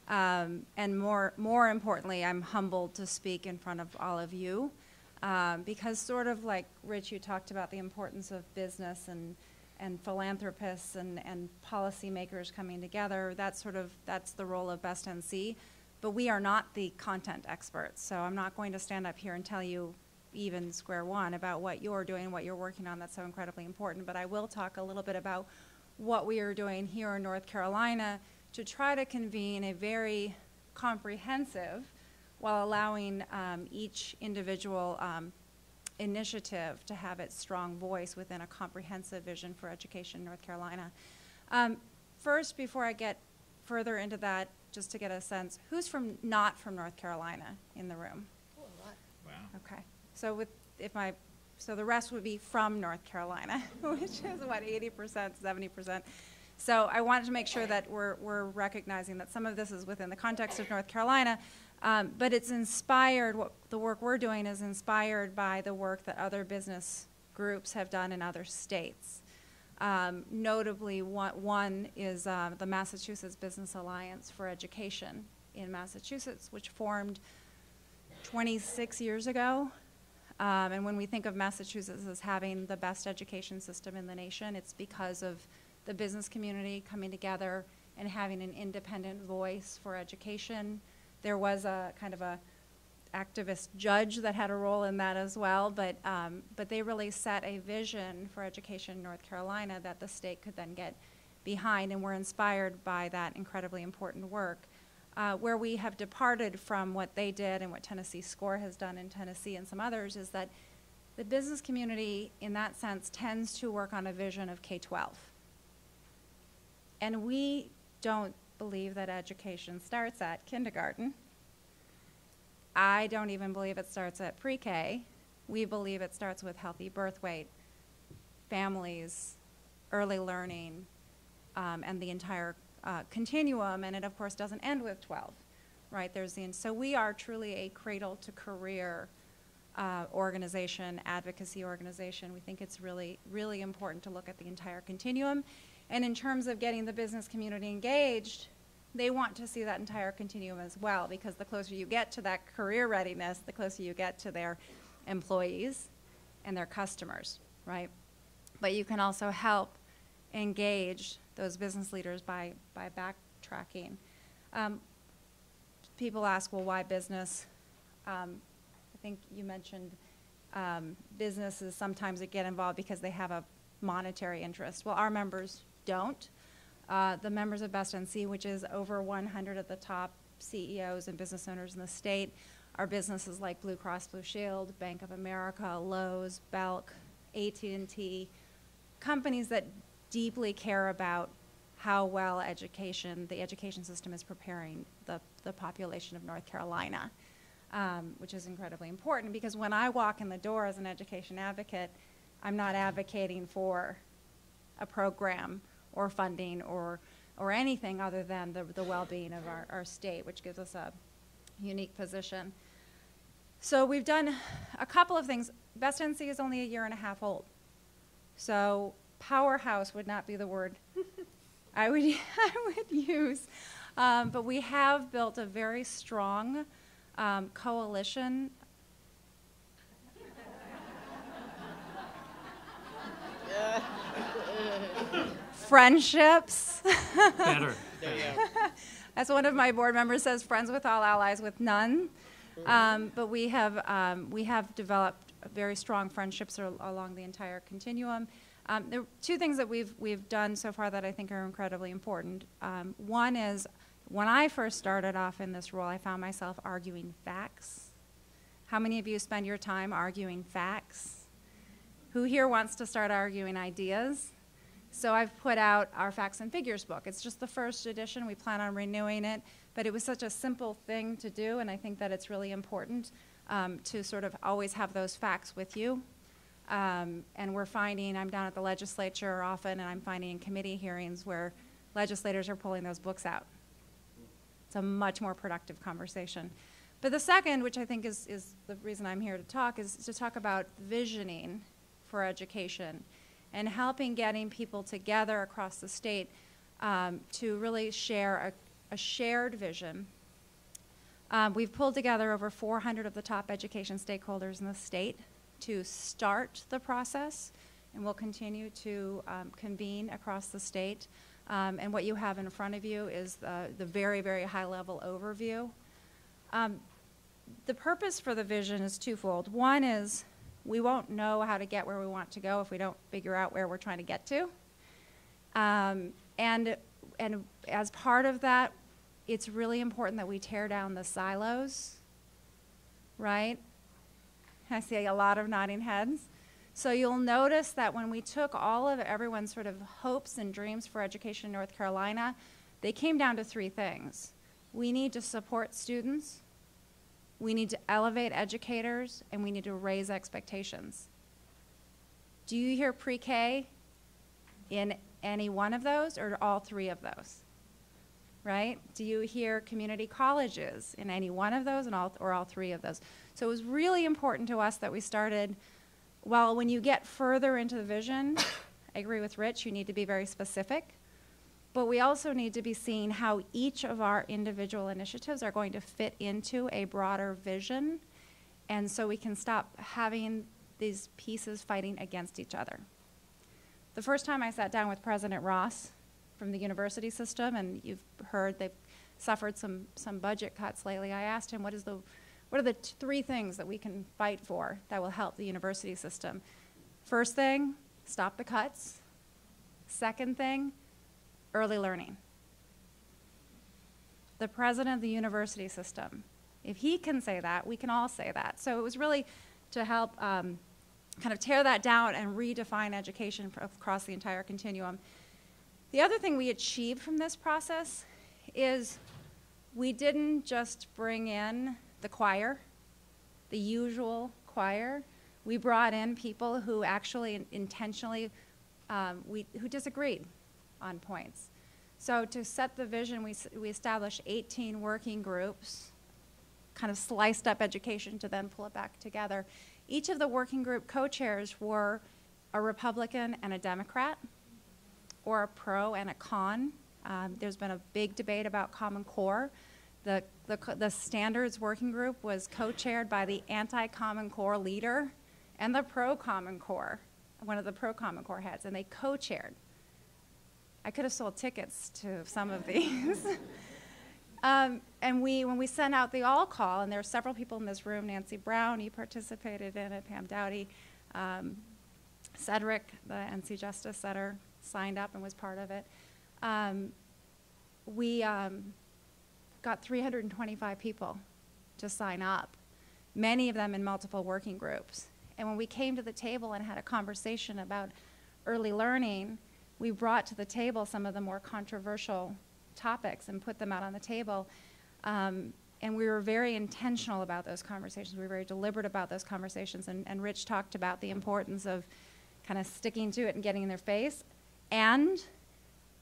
Um, and more, more importantly, I'm humbled to speak in front of all of you um, because, sort of like Rich, you talked about the importance of business and, and philanthropists and, and policymakers coming together. That's sort of that's the role of Best NC. But we are not the content experts, so I'm not going to stand up here and tell you even square one about what you're doing, what you're working on. That's so incredibly important. But I will talk a little bit about what we are doing here in North Carolina to try to convene a very comprehensive, while allowing um, each individual um, initiative to have its strong voice within a comprehensive vision for education in North Carolina. Um, first, before I get further into that, just to get a sense, who's from not from North Carolina in the room? Wow. Okay. So with, if my, so the rest would be from North Carolina, [LAUGHS] which is what, 80%, 70%. So I wanted to make sure that we're, we're recognizing that some of this is within the context of North Carolina, um, but it's inspired, what the work we're doing is inspired by the work that other business groups have done in other states. Um, notably, one, one is uh, the Massachusetts Business Alliance for Education in Massachusetts, which formed 26 years ago. Um, and when we think of Massachusetts as having the best education system in the nation, it's because of the business community coming together and having an independent voice for education. There was a kind of a activist judge that had a role in that as well, but, um, but they really set a vision for education in North Carolina that the state could then get behind, and we're inspired by that incredibly important work. Uh, where we have departed from what they did and what Tennessee SCORE has done in Tennessee and some others is that the business community, in that sense, tends to work on a vision of K 12. And we don't believe that education starts at kindergarten. I don't even believe it starts at pre K. We believe it starts with healthy birth weight, families, early learning, um, and the entire uh, continuum. And it, of course, doesn't end with 12, right? There's the, so we are truly a cradle to career uh, organization, advocacy organization. We think it's really, really important to look at the entire continuum. And in terms of getting the business community engaged, they want to see that entire continuum as well because the closer you get to that career readiness, the closer you get to their employees and their customers, right? But you can also help engage those business leaders by, by backtracking. Um, people ask, well, why business? Um, I think you mentioned um, businesses sometimes get involved because they have a monetary interest. Well, our members don't. Uh, the members of Best NC, which is over 100 of the top CEOs and business owners in the state, are businesses like Blue Cross Blue Shield, Bank of America, Lowe's, Belk, AT&T, companies that deeply care about how well education, the education system is preparing the, the population of North Carolina, um, which is incredibly important because when I walk in the door as an education advocate, I'm not advocating for a program or funding or, or anything other than the, the well-being of our, our state, which gives us a unique position. So we've done a couple of things. Best NC is only a year and a half old. So powerhouse would not be the word [LAUGHS] I would, [LAUGHS] I would use. Um, but we have built a very strong um, coalition. Friendships. Better. There you go. As one of my board members says, friends with all, allies with none. Um, but we have, um, we have developed very strong friendships al- along the entire continuum. Um, there are two things that we've, we've done so far that I think are incredibly important. Um, one is when I first started off in this role, I found myself arguing facts. How many of you spend your time arguing facts? Who here wants to start arguing ideas? So I've put out our facts and figures book. It's just the first edition. We plan on renewing it, but it was such a simple thing to do, and I think that it's really important um, to sort of always have those facts with you. Um, and we're finding, I'm down at the legislature often, and I'm finding in committee hearings where legislators are pulling those books out. It's a much more productive conversation. But the second, which I think is, is the reason I'm here to talk, is to talk about visioning for education and helping getting people together across the state um, to really share a, a shared vision. Um, we've pulled together over 400 of the top education stakeholders in the state to start the process, and we'll continue to um, convene across the state. Um, and what you have in front of you is the, the very, very high level overview. Um, the purpose for the vision is twofold. One is we won't know how to get where we want to go if we don't figure out where we're trying to get to. Um, and, and as part of that, it's really important that we tear down the silos, right? I see a lot of nodding heads. So you'll notice that when we took all of everyone's sort of hopes and dreams for education in North Carolina, they came down to three things. We need to support students, we need to elevate educators, and we need to raise expectations. Do you hear pre-K in any one of those or all three of those? Right? Do you hear community colleges in any one of those and all, or all three of those? So it was really important to us that we started, well, when you get further into the vision, [COUGHS] I agree with Rich, you need to be very specific. But we also need to be seeing how each of our individual initiatives are going to fit into a broader vision. And so we can stop having these pieces fighting against each other. The first time I sat down with President Ross from the university system, and you've heard they've suffered some, some budget cuts lately, I asked him, what, is the, what are the three things that we can fight for that will help the university system? First thing, stop the cuts. Second thing, early learning. The president of the university system, if he can say that, we can all say that. So it was really to help um, kind of tear that down and redefine education across the entire continuum. The other thing we achieved from this process is we didn't just bring in the choir, the usual choir. We brought in people who actually intentionally um, we, who disagreed on points. So to set the vision, we, we established 18 working groups kind of sliced up education to then pull it back together. Each of the working group co-chairs were a Republican and a Democrat, or a pro and a con. Um, there's been a big debate about Common Core. The, the, the standards working group was co-chaired by the anti-Common Core leader and the pro-Common Core, one of the pro-Common Core heads, and they co-chaired. I could have sold tickets to some of these. [LAUGHS] um, and we, when we sent out the all call, and there are several people in this room, Nancy Brown, you participated in it, Pam Dowdy, um, Cedric, the NC Justice Center, signed up and was part of it. Um, we um, got 325 people to sign up, many of them in multiple working groups. And when we came to the table and had a conversation about early learning, we brought to the table some of the more controversial topics and put them out on the table. Um, and we were very intentional about those conversations. We were very deliberate about those conversations. And, and Rich talked about the importance of kind of sticking to it and getting in their face. And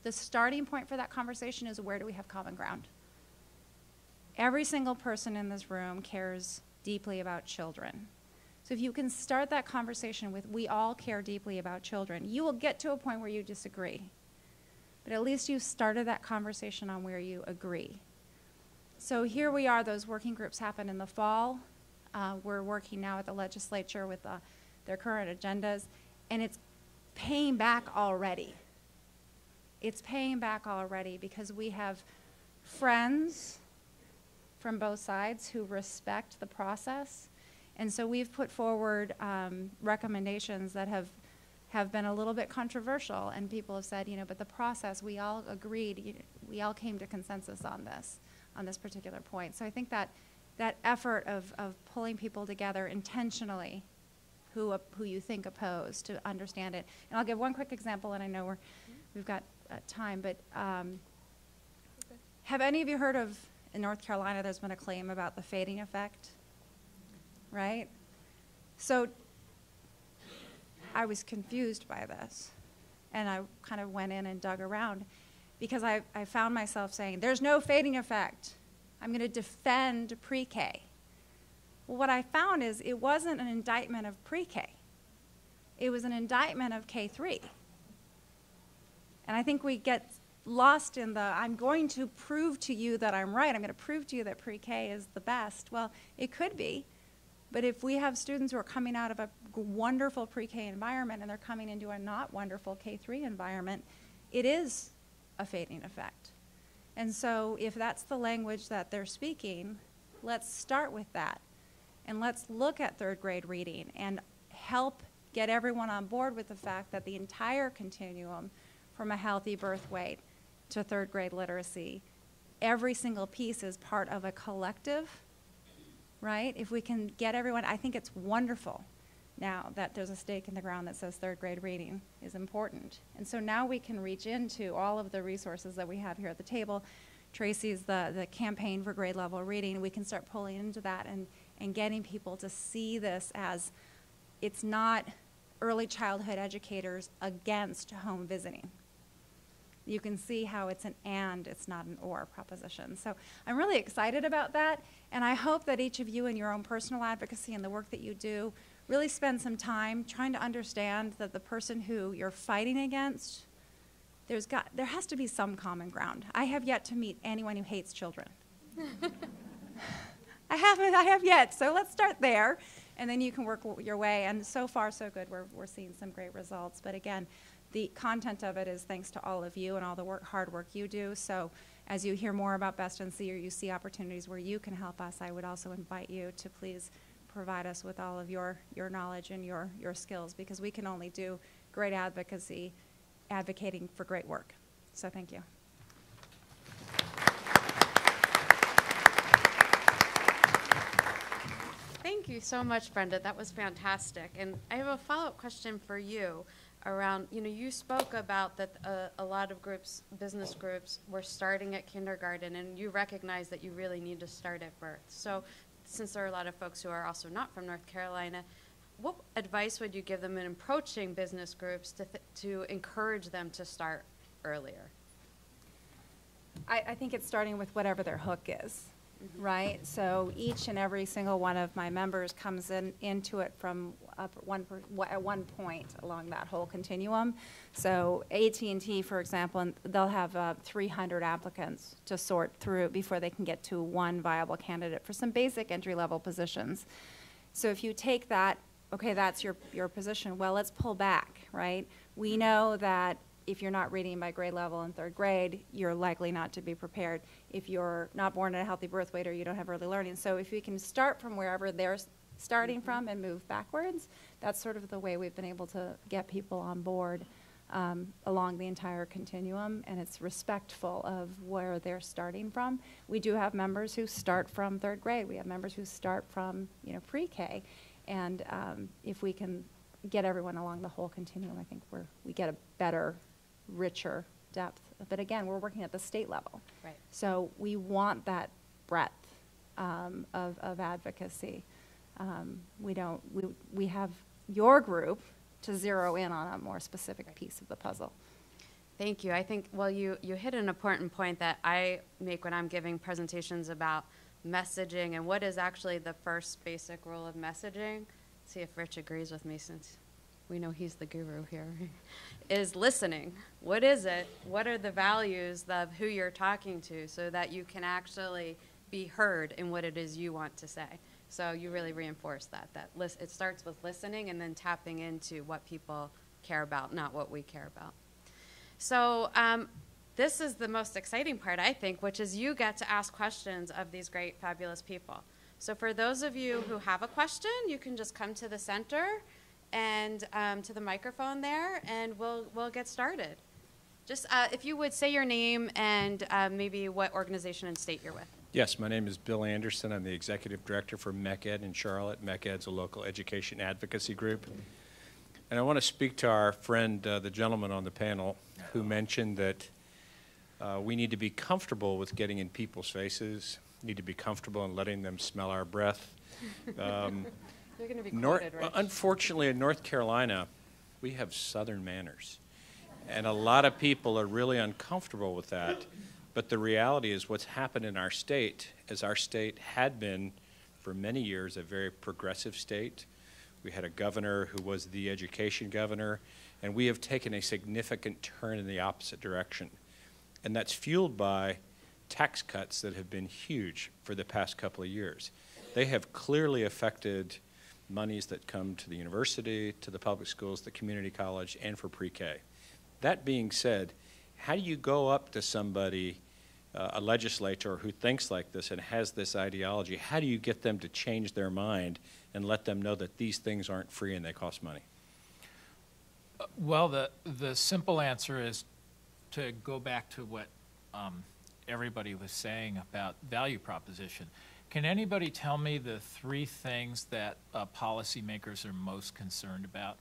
the starting point for that conversation is where do we have common ground? Every single person in this room cares deeply about children. So if you can start that conversation with, we all care deeply about children, you will get to a point where you disagree. But at least you started that conversation on where you agree. So here we are, those working groups happen in the fall. Uh, we're working now at the legislature with the, their current agendas, and it's paying back already. It's paying back already because we have friends from both sides who respect the process. And so we've put forward um, recommendations that have, have been a little bit controversial, and people have said, you know, but the process, we all agreed, you we all came to consensus on this, on this particular point. So I think that, that effort of, of pulling people together intentionally who, op- who you think oppose to understand it. And I'll give one quick example, and I know we're, we've got uh, time, but um, have any of you heard of, in North Carolina, there's been a claim about the fading effect? Right? So I was confused by this. And I kind of went in and dug around because I, I found myself saying, there's no fading effect. I'm going to defend pre K. Well, what I found is it wasn't an indictment of pre K, it was an indictment of K 3. And I think we get lost in the I'm going to prove to you that I'm right. I'm going to prove to you that pre K is the best. Well, it could be. But if we have students who are coming out of a wonderful pre K environment and they're coming into a not wonderful K 3 environment, it is a fading effect. And so, if that's the language that they're speaking, let's start with that. And let's look at third grade reading and help get everyone on board with the fact that the entire continuum from a healthy birth weight to third grade literacy, every single piece is part of a collective, right? If we can get everyone, I think it's wonderful now that there's a stake in the ground that says third grade reading is important. And so now we can reach into all of the resources that we have here at the table. Tracy's the, the campaign for grade level reading. We can start pulling into that and, and getting people to see this as it's not early childhood educators against home visiting. You can see how it's an and, it's not an or proposition. So I'm really excited about that, and I hope that each of you in your own personal advocacy and the work that you do really spend some time trying to understand that the person who you're fighting against, there's got, there has to be some common ground. I have yet to meet anyone who hates children. [LAUGHS] I haven't, I have yet. So let's start there, and then you can work your way. And so far, so good. We're, we're seeing some great results. But again, the content of it is thanks to all of you and all the work, hard work you do. So as you hear more about Best NC or you see opportunities where you can help us, I would also invite you to please provide us with all of your, your knowledge and your, your skills because we can only do great advocacy advocating for great work. So thank you. Thank you so much, Brenda. That was fantastic. And I have a follow-up question for you around, you know, you spoke about that uh, a lot of groups, business groups, were starting at kindergarten, and you recognize that you really need to start at birth. So since there are a lot of folks who are also not from North Carolina, what advice would you give them in approaching business groups to, th- to encourage them to start earlier? I, I think it's starting with whatever their hook is. right? So each and every single one of my members comes in, into it from up at one, at one point along that whole continuum. So AT&T, for example, they'll have uh, 300 applicants to sort through before they can get to one viable candidate for some basic entry-level positions. So if you take that, okay, that's your, your position, well, let's pull back, right? We know that if you're not reading by grade level in third grade, you're likely not to be prepared. If you're not born at a healthy birth weight or you don't have early learning. So if we can start from wherever they're s- starting from and move backwards, that's sort of the way we've been able to get people on board um, along the entire continuum, and it's respectful of where they're starting from. We do have members who start from third grade. We have members who start from, you know, pre-K. And um, if we can get everyone along the whole continuum, I think we're, we get a better, richer depth. But again, we're working at the state level. Right. So we want that breadth um, of, of advocacy. Um, we don't, we, we have your group to zero in on a more specific piece of the puzzle. Thank you. I think, well, you, you hit an important point that I make when I'm giving presentations about messaging and what is actually the first basic rule of messaging. See if Rich agrees with me since we know he's the guru here. [LAUGHS] is listening. What is it? What are the values of who you're talking to so that you can actually be heard in what it is you want to say? So you really reinforce that. That lis- it starts with listening and then tapping into what people care about, not what we care about. So um, this is the most exciting part, I think, which is you get to ask questions of these great, fabulous people. So for those of you who have a question, you can just come to the center and um, to the microphone there, and we'll we'll get started. Just uh, if you would say your name and uh, maybe what organization and state you're with. Yes, my name is Bill Anderson. I'm the executive director for MeckEd in Charlotte. MeckEd's a local education advocacy group. And I want to speak to our friend, uh, the gentleman on the panel, who mentioned that uh, we need to be comfortable with getting in people's faces, need to be comfortable in letting them smell our breath. [LAUGHS] Um, You're going to be quoted, Rich. unfortunately, in North Carolina, we have Southern manners. And a lot of people are really uncomfortable with that. But the reality is, what's happened in our state is our state had been, for many years, a very progressive state. We had a governor who was the education governor, and we have taken a significant turn in the opposite direction. And that's fueled by tax cuts that have been huge for the past couple of years. They have clearly affected monies that come to the university, to the public schools, the community college, and for pre-K. That being said, how do you go up to somebody, uh, a legislator who thinks like this and has this ideology? How do you get them to change their mind and let them know that these things aren't free and they cost money? Well, the, the simple answer is to go back to what um, everybody was saying about value proposition. Can anybody tell me the three things that uh, policymakers are most concerned about?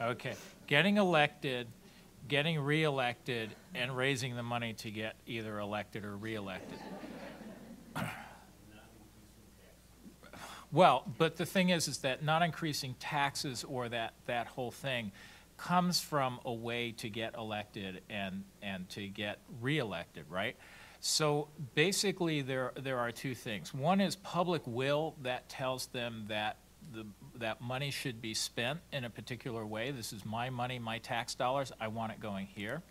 Okay, getting elected, getting reelected, and raising the money to get either elected or reelected. Well, but the thing is, is that not increasing taxes or that, that whole thing comes from a way to get elected and, and to get reelected, right? So basically, there, there are two things. One is public will that tells them that the, that money should be spent in a particular way. This is my money, my tax dollars. I want it going here.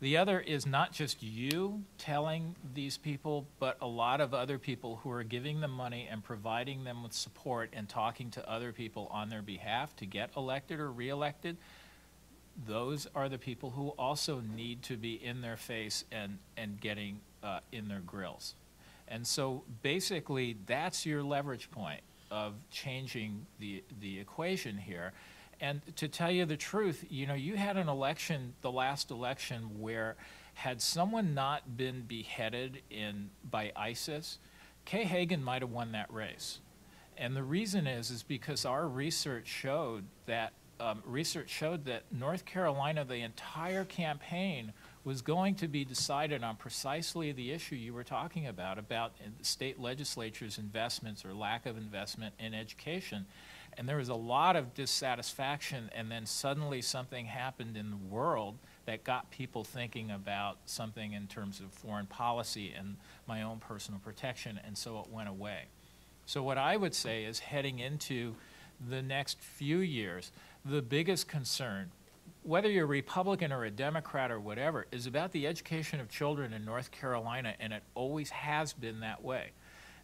The other is not just you telling these people, but a lot of other people who are giving them money and providing them with support and talking to other people on their behalf to get elected or reelected. Those are the people who also need to be in their face and, and getting uh, in their grills. And so basically, that's your leverage point of changing the, the equation here. And to tell you the truth, you know, you had an election, the last election, where had someone not been beheaded in by ISIS, Kay Hagan might have won that race. And the reason is, is because our research showed that um, research showed that North Carolina, the entire campaign was going to be decided on precisely the issue you were talking about, about uh, the state legislature's investments or lack of investment in education. And there was a lot of dissatisfaction, and then suddenly something happened in the world that got people thinking about something in terms of foreign policy and my own personal protection, and so it went away. So, what I would say is heading into the next few years, the biggest concern, whether you're a Republican or a Democrat or whatever, is about the education of children in North Carolina, and it always has been that way.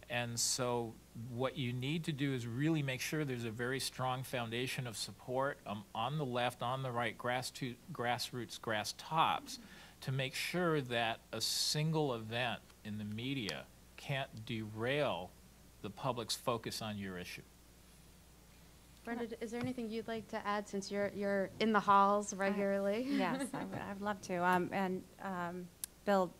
And so, what you need to do is really make sure there's a very strong foundation of support um, on the left, on the right, grass to, grassroots, grass tops, to make sure that a single event in the media can't derail the public's focus on your issue. Brenda, is there anything you'd like to add since you're, you're in the halls regularly? [LAUGHS] Yes, [LAUGHS] I would, I'd love to. Um, and, um, Bill,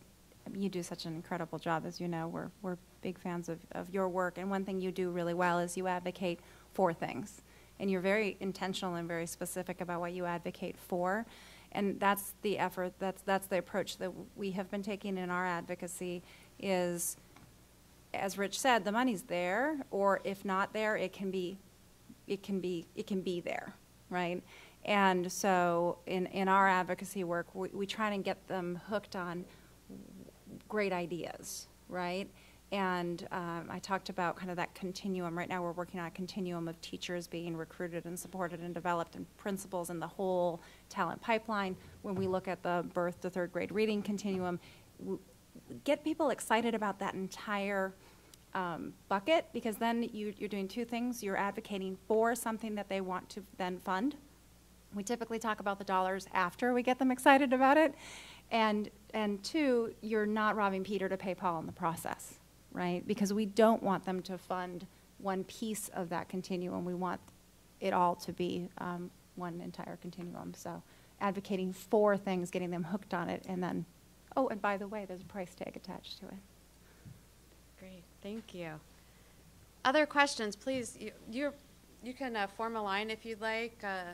you do such an incredible job, as you know. We're, we're big fans of, of your work. And one thing you do really well is you advocate for things. And you're very intentional and very specific about what you advocate for. And that's the effort, that's, that's the approach that we have been taking in our advocacy is, as Rich said, the money's there, or if not there, it can be, it can be, it can be there, right? And so in, in our advocacy work, we, we try to get them hooked on great ideas, right? And um, I talked about kind of that continuum. Right now, we're working on a continuum of teachers being recruited and supported and developed, and principals and the whole talent pipeline. When we look at the birth to third grade reading continuum, get people excited about that entire um, bucket because then you, you're doing two things. You're advocating for something that they want to then fund. We typically talk about the dollars after we get them excited about it. And, and two, you're not robbing Peter to pay Paul in the process, right? Because we don't want them to fund one piece of that continuum. We want it all to be um, one entire continuum. So advocating for things, getting them hooked on it, and then, oh, and by the way, there's a price tag attached to it. Thank you. Other questions, please, you, you're, you can uh, form a line if you'd like, uh,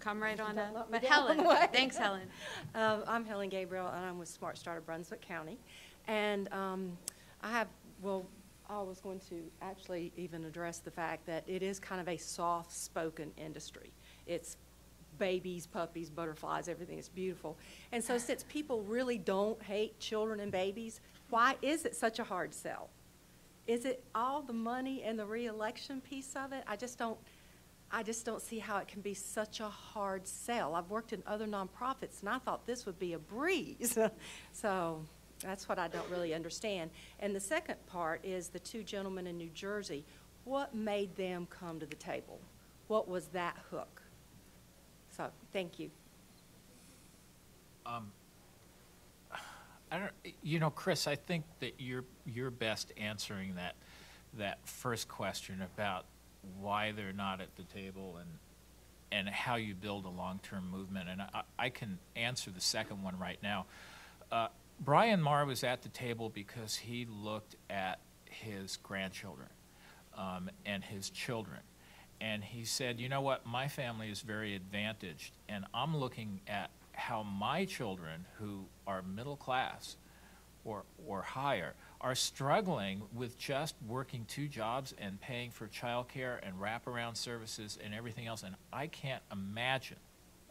come right on up. But get out of Helen, [LAUGHS] thanks Helen. [LAUGHS] Um, I'm Helen Gabriel, and I'm with Smart Start of Brunswick County. And um, I have, well, I was going to actually even address the fact that it is kind of a soft-spoken industry. It's babies, puppies, butterflies, everything is beautiful. And so since people really don't hate children and babies, why is it such a hard sell? Is it all the money and the reelection piece of it? I just don't, I just don't see how it can be such a hard sell. I've worked in other nonprofits, and I thought this would be a breeze. [LAUGHS] so that's what I don't really understand. And the second part is the two gentlemen in New Jersey. What made them come to the table? What was that hook? So, thank you. Um, I don't, you know, Kris, I think that you're, you're best answering that, that first question about why they're not at the table and, and how you build a long-term movement. And I, I can answer the second one right now. Uh, Brian Maher was at the table because he looked at his grandchildren um, and his children. And he said, you know what, my family is very advantaged, and I'm looking at how my children, who are middle class or, or higher, are struggling with just working two jobs and paying for childcare and wraparound services and everything else. And I can't imagine,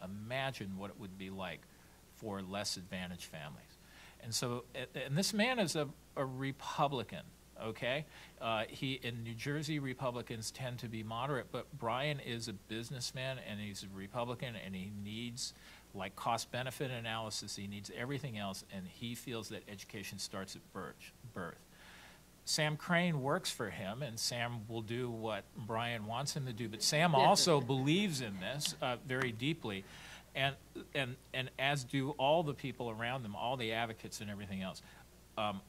imagine what it would be like for less advantaged families. And so, and this man is a, a Republican, okay? Uh, he, in New Jersey, Republicans tend to be moderate, but Brian is a businessman and he's a Republican and he needs like cost benefit analysis, he needs everything else, and he feels that education starts at birth. birth. Sam Crane works for him, and Sam will do what Brian wants him to do. But Sam also believes in this uh, very deeply, and and and as do all the people around them, all the advocates and everything else. Um,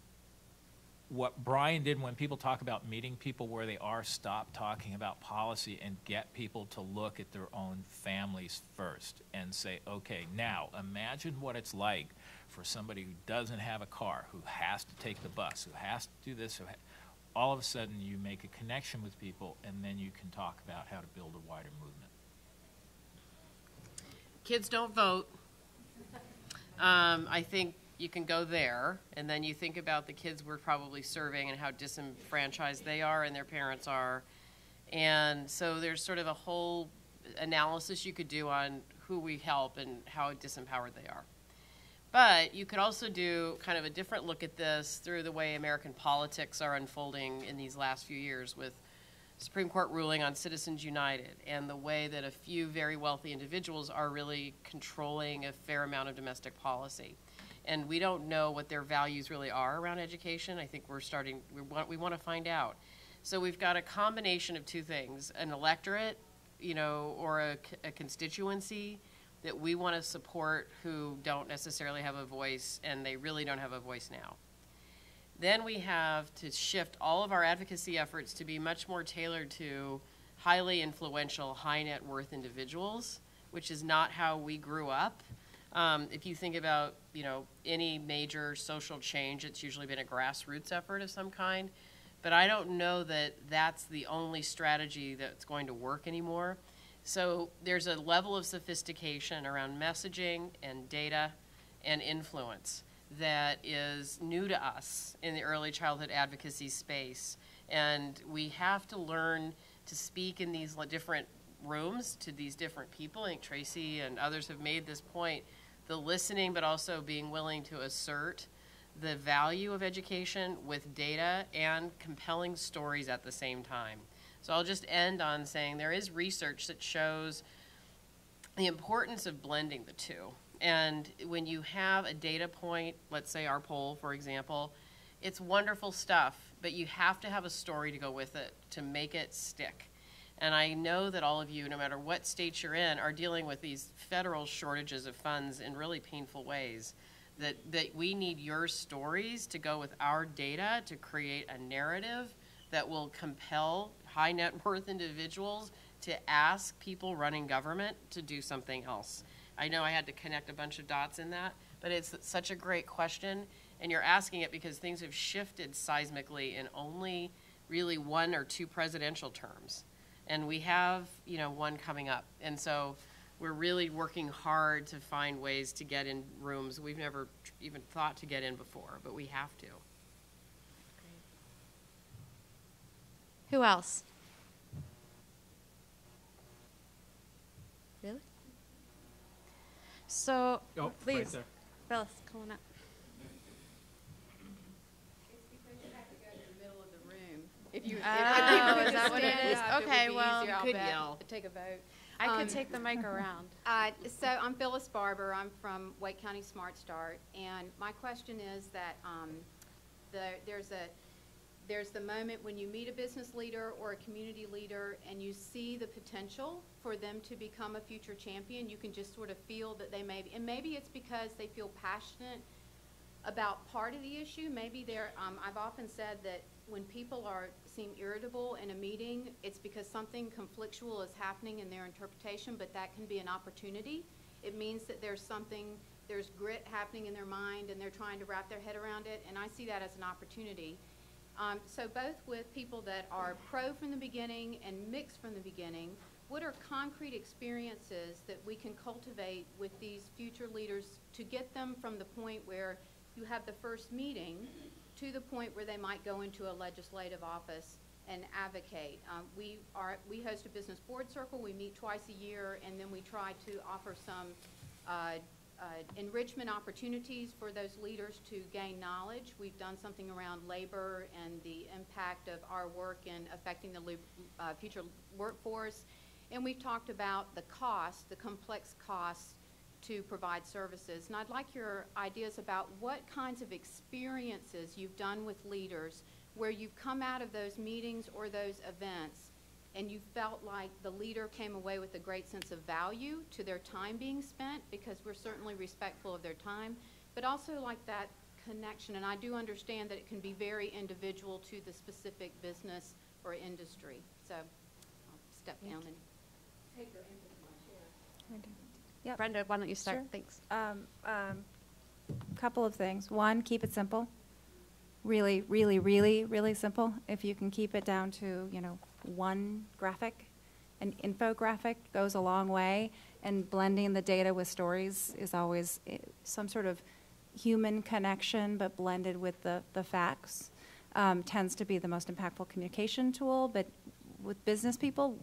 what Brian did when people talk about meeting people where they are, stop talking about policy and get people to look at their own families first and say, okay, now imagine what it's like for somebody who doesn't have a car, who has to take the bus, who has to do this. All of a sudden, you make a connection with people, and then you can talk about how to build a wider movement. Kids don't vote. Um, I think you can go there, and then you think about the kids we're probably serving and how disenfranchised they are and their parents are. And so there's sort of a whole analysis you could do on who we help and how disempowered they are. But you could also do kind of a different look at this through the way American politics are unfolding in these last few years with Supreme Court ruling on Citizens United and the way that a few very wealthy individuals are really controlling a fair amount of domestic policy. And we don't know what their values really are around education. I think we're starting, we want, we want to find out. So we've got a combination of two things an electorate, you know, or a, a constituency that we want to support who don't necessarily have a voice, and they really don't have a voice now. Then we have to shift all of our advocacy efforts to be much more tailored to highly influential, high net worth individuals, which is not how we grew up. Um, if you think about, you know, any major social change, it's usually been a grassroots effort of some kind. But I don't know that that's the only strategy that's going to work anymore. So there's a level of sophistication around messaging and data and influence that is new to us in the early childhood advocacy space. And we have to learn to speak in these different rooms to these different people. I think Tracy and others have made this point the listening, but also being willing to assert the value of education with data and compelling stories at the same time. So I'll just end on saying there is research that shows the importance of blending the two. And when you have a data point, let's say our poll, for example, it's wonderful stuff, but you have to have a story to go with it to make it stick. And I know that all of you, no matter what state you're in, are dealing with these federal shortages of funds in really painful ways. That, that we need your stories to go with our data to create a narrative that will compel high net [LAUGHS] worth individuals to ask people running government to do something else. I know I had to connect a bunch of dots in that, but it's such a great question. And you're asking it because things have shifted seismically in only really one or two presidential terms and we have you know one coming up and so we're really working hard to find ways to get in rooms we've never even thought to get in before but we have to Who else? Really? So, Oh, right please, there. Phyllis, come on up. If you, if Oh, is that what it stand it Okay, well- easier, I'll Could bet, yell. Take a vote. I Um, could take the mic around. [LAUGHS] Uh, so I'm Phyllis Barber. I'm from Wake County Smart Start, and my question is that um, the, there's a there's the moment when you meet a business leader or a community leader and you see the potential for them to become a future champion. You can just sort of feel that they may, be, and maybe it's because they feel passionate about part of the issue. Maybe they're, um, I've often said that when people are, seem irritable in a meeting, it's because something conflictual is happening in their interpretation, but that can be an opportunity. It means that there's something, there's grit happening in their mind and they're trying to wrap their head around it, and I see that as an opportunity. Um, so both with people that are pro from the beginning and mixed from the beginning, what are concrete experiences that we can cultivate with these future leaders to get them from the point where you have the first meeting to the point where they might go into a legislative office and advocate. Um, we are we host a business board circle. We meet twice a year, and then we try to offer some uh, uh, enrichment opportunities for those leaders to gain knowledge. We've done something around labor and the impact of our work in affecting the uh, future workforce. And we've talked about the cost, the complex costs to provide services. And I'd like your ideas about what kinds of experiences you've done with leaders where you've come out of those meetings or those events and you felt like the leader came away with a great sense of value to their time being spent because we're certainly respectful of their time, but also like that connection. And I do understand that it can be very individual to the specific business or industry. So I'll step down and take your input in my chair. Yep. Brenda, why don't you start? Sure. Thanks. Um, um, couple of things. One, keep it simple. Really, really, really, really simple. If you can keep it down to, you know, one graphic, an infographic goes a long way. And blending the data with stories is always eh, some sort of human connection, but blended with the, the facts. Um, tends to be the most impactful communication tool, but with business people,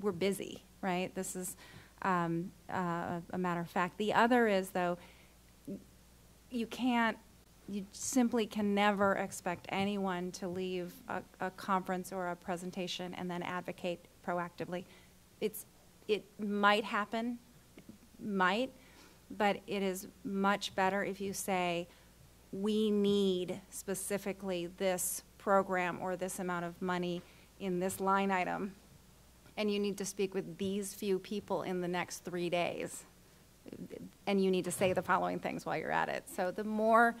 we're busy, right? This is, um, uh, a matter of fact. The other is, though, you can't, you simply can never expect anyone to leave a, a conference or a presentation and then advocate proactively. It's, it might happen, might, but it is much better if you say, we need specifically this program or this amount of money in this line item, and you need to speak with these few people in the next three days. And you need to say the following things while you're at it. So the more,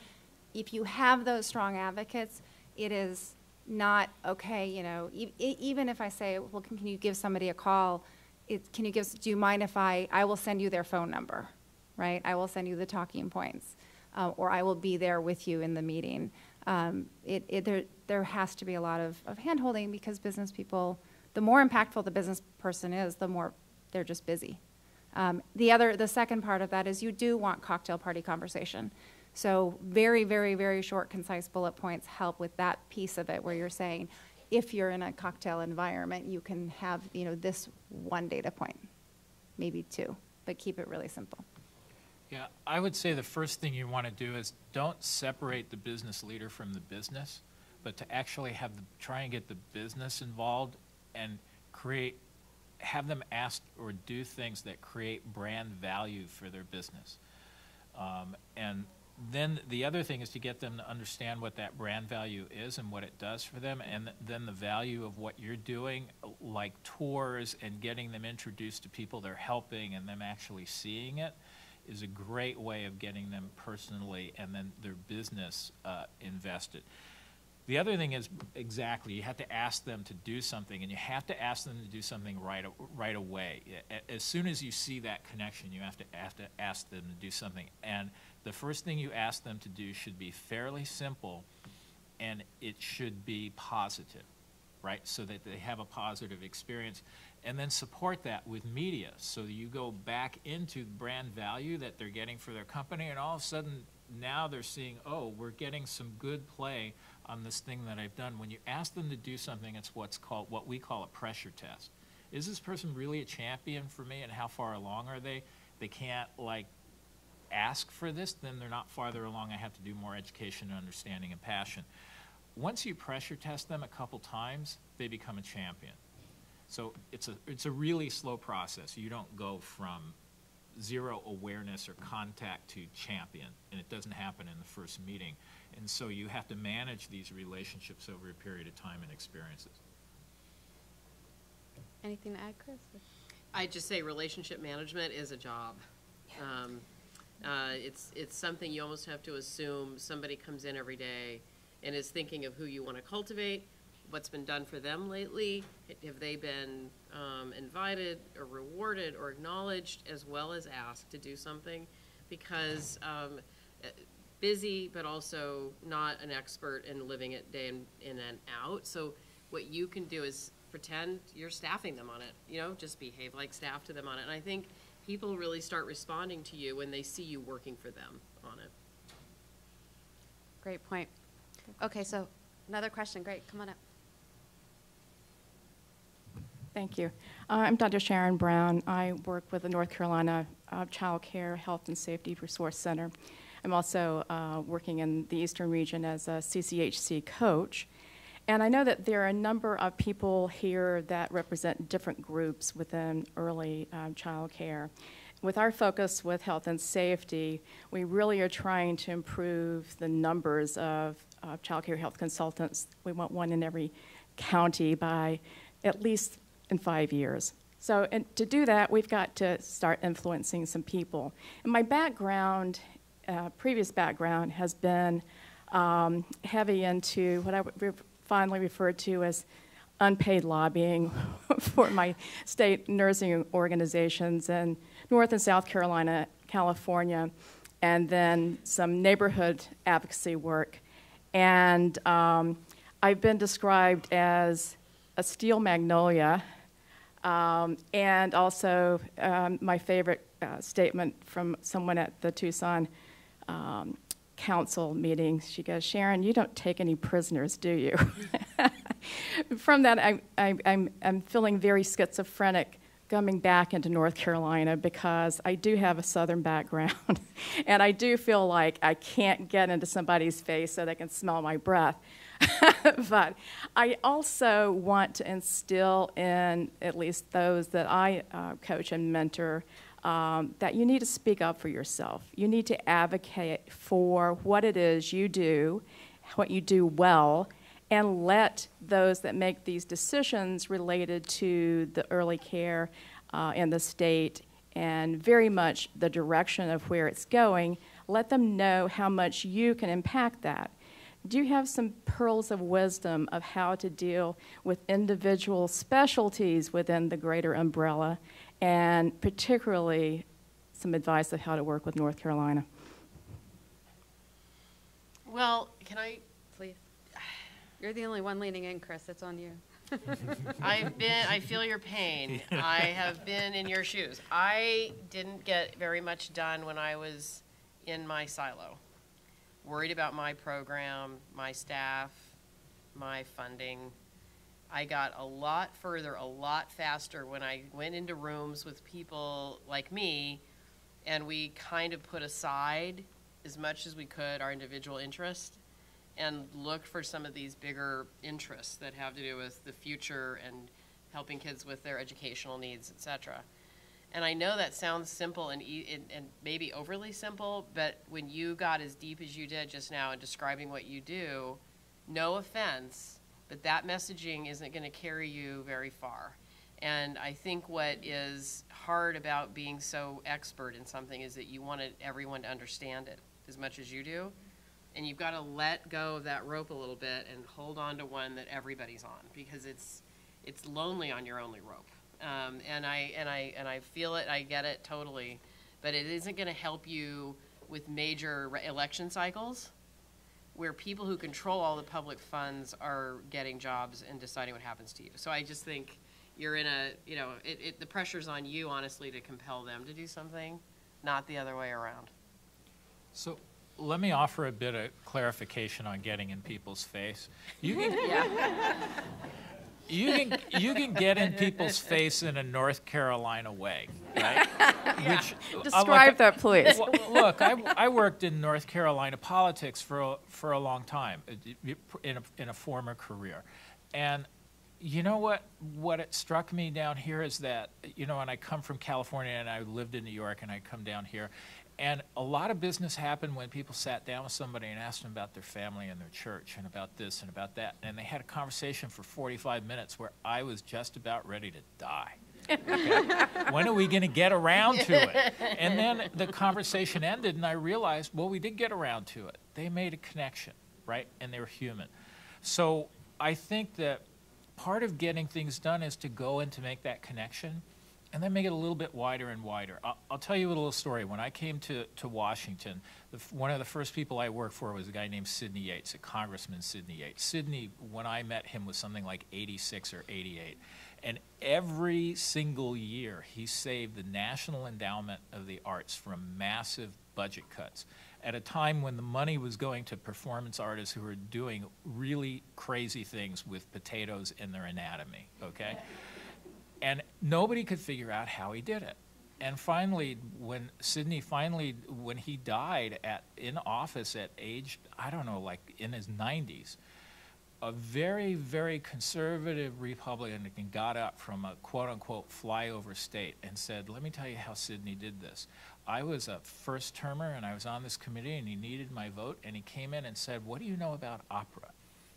if you have those strong advocates, it is not, okay, you know, e- even if I say, well, can, can you give somebody a call? It, can you give, do you mind if I, I will send you their phone number, right? I will send you the talking points, uh, or I will be there with you in the meeting. Um, it, it, there, there has to be a lot of, of handholding because business people, the more impactful the business person is, the more they're just busy. Um, the other, the second part of that is you do want cocktail party conversation. So very, very, very short, concise bullet points help with that piece of it where you're saying, if you're in a cocktail environment, you can have, you know, this one data point, maybe two, but keep it really simple. Yeah, I would say the first thing you want to do is don't separate the business leader from the business, but to actually have the, try and get the business involved and create, have them ask or do things that create brand value for their business. Um, and then the other thing is to get them to understand what that brand value is and what it does for them, and then the value of what you're doing, like tours and getting them introduced to people they're helping and them actually seeing it is a great way of getting them personally and then their business uh, invested. The other thing is exactly you have to ask them to do something, and you have to ask them to do something right right away. As soon as you see that connection, you have to have to ask them to do something. And the first thing you ask them to do should be fairly simple, and it should be positive, right? So that they have a positive experience and then support that with media so you go back into brand value that they're getting for their company and all of a sudden now they're seeing oh we're getting some good play on this thing that i've done when you ask them to do something it's what's called what we call a pressure test. Is this person really a champion for me and how far along are they? They can't like ask for this then they're not farther along. I have to do more education and understanding and passion. Once you pressure test them a couple times they become a champion. So it's a, it's a really slow process. You don't go from zero awareness or contact to champion, and it doesn't happen in the first meeting. And so you have to manage these relationships over a period of time and experiences. Anything to add, Kris? I just say relationship management is a job. Um, uh, it's it's something you almost have to assume somebody comes in every day and is thinking of who you want to cultivate what's been done for them lately? Have they been um, invited or rewarded or acknowledged as well as asked to do something? Because um, busy, but also not an expert in living it day in, in and out. So what you can do is pretend you're staffing them on it. You know, just behave like staff to them on it. And I think people really start responding to you when they see you working for them on it. Great point. Okay, so another question. Great, come on up. Thank you. Uh, I'm Dr. Sharon Brown. I work with the North Carolina uh, Child Care Health and Safety Resource Center. I'm also uh, working in the Eastern region as a CCHC coach. And I know that there are a number of people here that represent different groups within early um, child care. With our focus with health and safety, we really are trying to improve the numbers of uh, child care health consultants. We want one in every county by at least in five years. So, and to do that, we've got to start influencing some people. And my background, uh, previous background, has been um, heavy into what I would fondly refer to as unpaid lobbying [LAUGHS] for my state nursing organizations in North and South Carolina, California, and then some neighborhood advocacy work. And um, I've been described as a steel magnolia um, and also, um, my favorite uh, statement from someone at the Tucson um, council meetings, she goes, Sharon, you don't take any prisoners, do you? [LAUGHS] from that, I, I, I'm, I'm feeling very schizophrenic coming back into North Carolina because I do have a Southern background, [LAUGHS] and I do feel like I can't get into somebody's face so they can smell my breath. [LAUGHS] but I also want to instill in at least those that I uh, coach and mentor um, that you need to speak up for yourself. You need to advocate for what it is you do, what you do well, and let those that make these decisions related to the early care uh, in the state and very much the direction of where it's going, let them know how much you can impact that. Do you have some pearls of wisdom of how to deal with individual specialties within the greater umbrella, and particularly some advice of how to work with North Carolina? Well, can I Please. [SIGHS] You're the only one leaning in, Kris. It's on you. [LAUGHS] I've been, I feel your pain. I have been in your shoes. I didn't get very much done when I was in my silo. Worried about my program, my staff, my funding. I got a lot further, a lot faster when I went into rooms with people like me and we kind of put aside as much as we could our individual interest and looked for some of these bigger interests that have to do with the future and helping kids with their educational needs, et cetera. And I know that sounds simple and, e- and, and maybe overly simple, but when you got as deep as you did just now in describing what you do, no offense, but that messaging isn't going to carry you very far. And I think what is hard about being so expert in something is that you want everyone to understand it as much as you do and you've got to let go of that rope a little bit and hold on to one that everybody's on because it's it's lonely on your only rope. Um, and I and I and I feel it. I get it totally, but it isn't going to help you with major election cycles, where people who control all the public funds are getting jobs and deciding what happens to you. So I just think you're in a you know it, it the pressure's on you honestly to compel them to do something, not the other way around. So let me offer a bit of clarification on getting in people's face. You [LAUGHS] can, you can, you can get in people's face in a North Carolina way, right? [LAUGHS] Which, uh, Describe like, that, please. Well, look, I, I worked in North Carolina politics for a, for a long time uh, in a, in a former career. And you know what? What it struck me down here is that, you know, and I come from California and I lived in New York and I come down here. And a lot of business happened when people sat down with somebody and asked them about their family and their church and about this and about that. And they had a conversation for 45 minutes where I was just about ready to die. Okay? when are we going to get around to it? And then the conversation ended, and I realized, well, we did get around to it. They made a connection, right? And they were human. So I think that part of getting things done is to go and to make that connection and then make it a little bit wider and wider. I'll, I'll tell you a little story. When I came to, to Washington, the, one of the first people I worked for was a guy named Sidney Yates, a Congressman Sidney Yates. Sidney, when I met him, was something like 86 or 88. And every single year, he saved the National Endowment of the Arts from massive budget cuts at a time when the money was going to performance artists who were doing really crazy things with potatoes in their anatomy, okay? [LAUGHS] and nobody could figure out how he did it. And finally, when Sidney finally, when he died at in office at age, I don't know, like in his 90s, a very, very conservative Republican got up from a quote unquote flyover state and said, Let me tell you how Sidney did this. I was a first termer and I was on this committee and he needed my vote and he came in and said, What do you know about opera?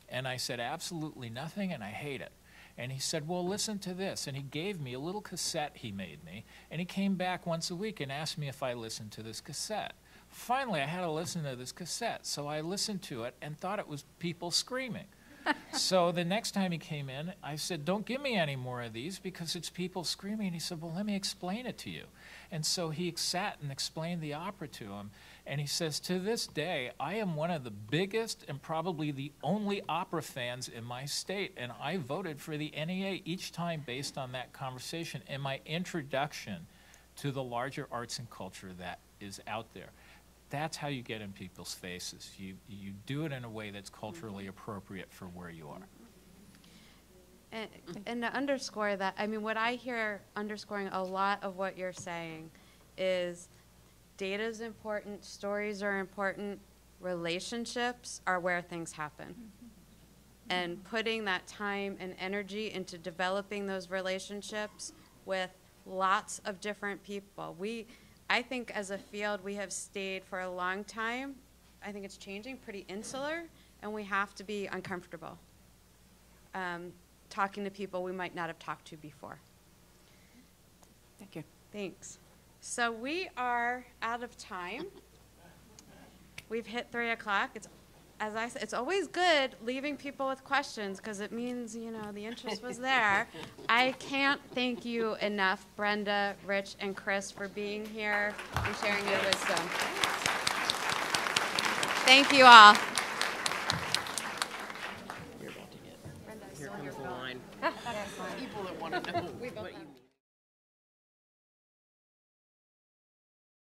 And I said, Absolutely nothing and I hate it. And he said, Well, listen to this. And he gave me a little cassette he made me. And he came back once a week and asked me if I listened to this cassette. Finally, I had to listen to this cassette. So I listened to it and thought it was people screaming. [LAUGHS] so the next time he came in, I said, Don't give me any more of these because it's people screaming. And he said, Well, let me explain it to you. And so he sat and explained the opera to him. And he says, To this day, I am one of the biggest and probably the only opera fans in my state. And I voted for the NEA each time based on that conversation and my introduction to the larger arts and culture that is out there. That's how you get in people's faces. You, you do it in a way that's culturally mm-hmm. appropriate for where you are. And, and to underscore that, I mean, what I hear underscoring a lot of what you're saying is data is important, stories are important, relationships are where things happen. And putting that time and energy into developing those relationships with lots of different people. We, I think as a field, we have stayed for a long time, I think it's changing, pretty insular, and we have to be uncomfortable um, talking to people we might not have talked to before. Thank you. Thanks. So we are out of time. We've hit three o'clock. It's, as I said, it's always good leaving people with questions because it means, you know, the interest was there. I can't thank you enough, Brenda, Rich, and Kris, for being here and sharing your wisdom. Thank you all. You're about to get. Here comes the line. [LAUGHS] People that want to know what you mean.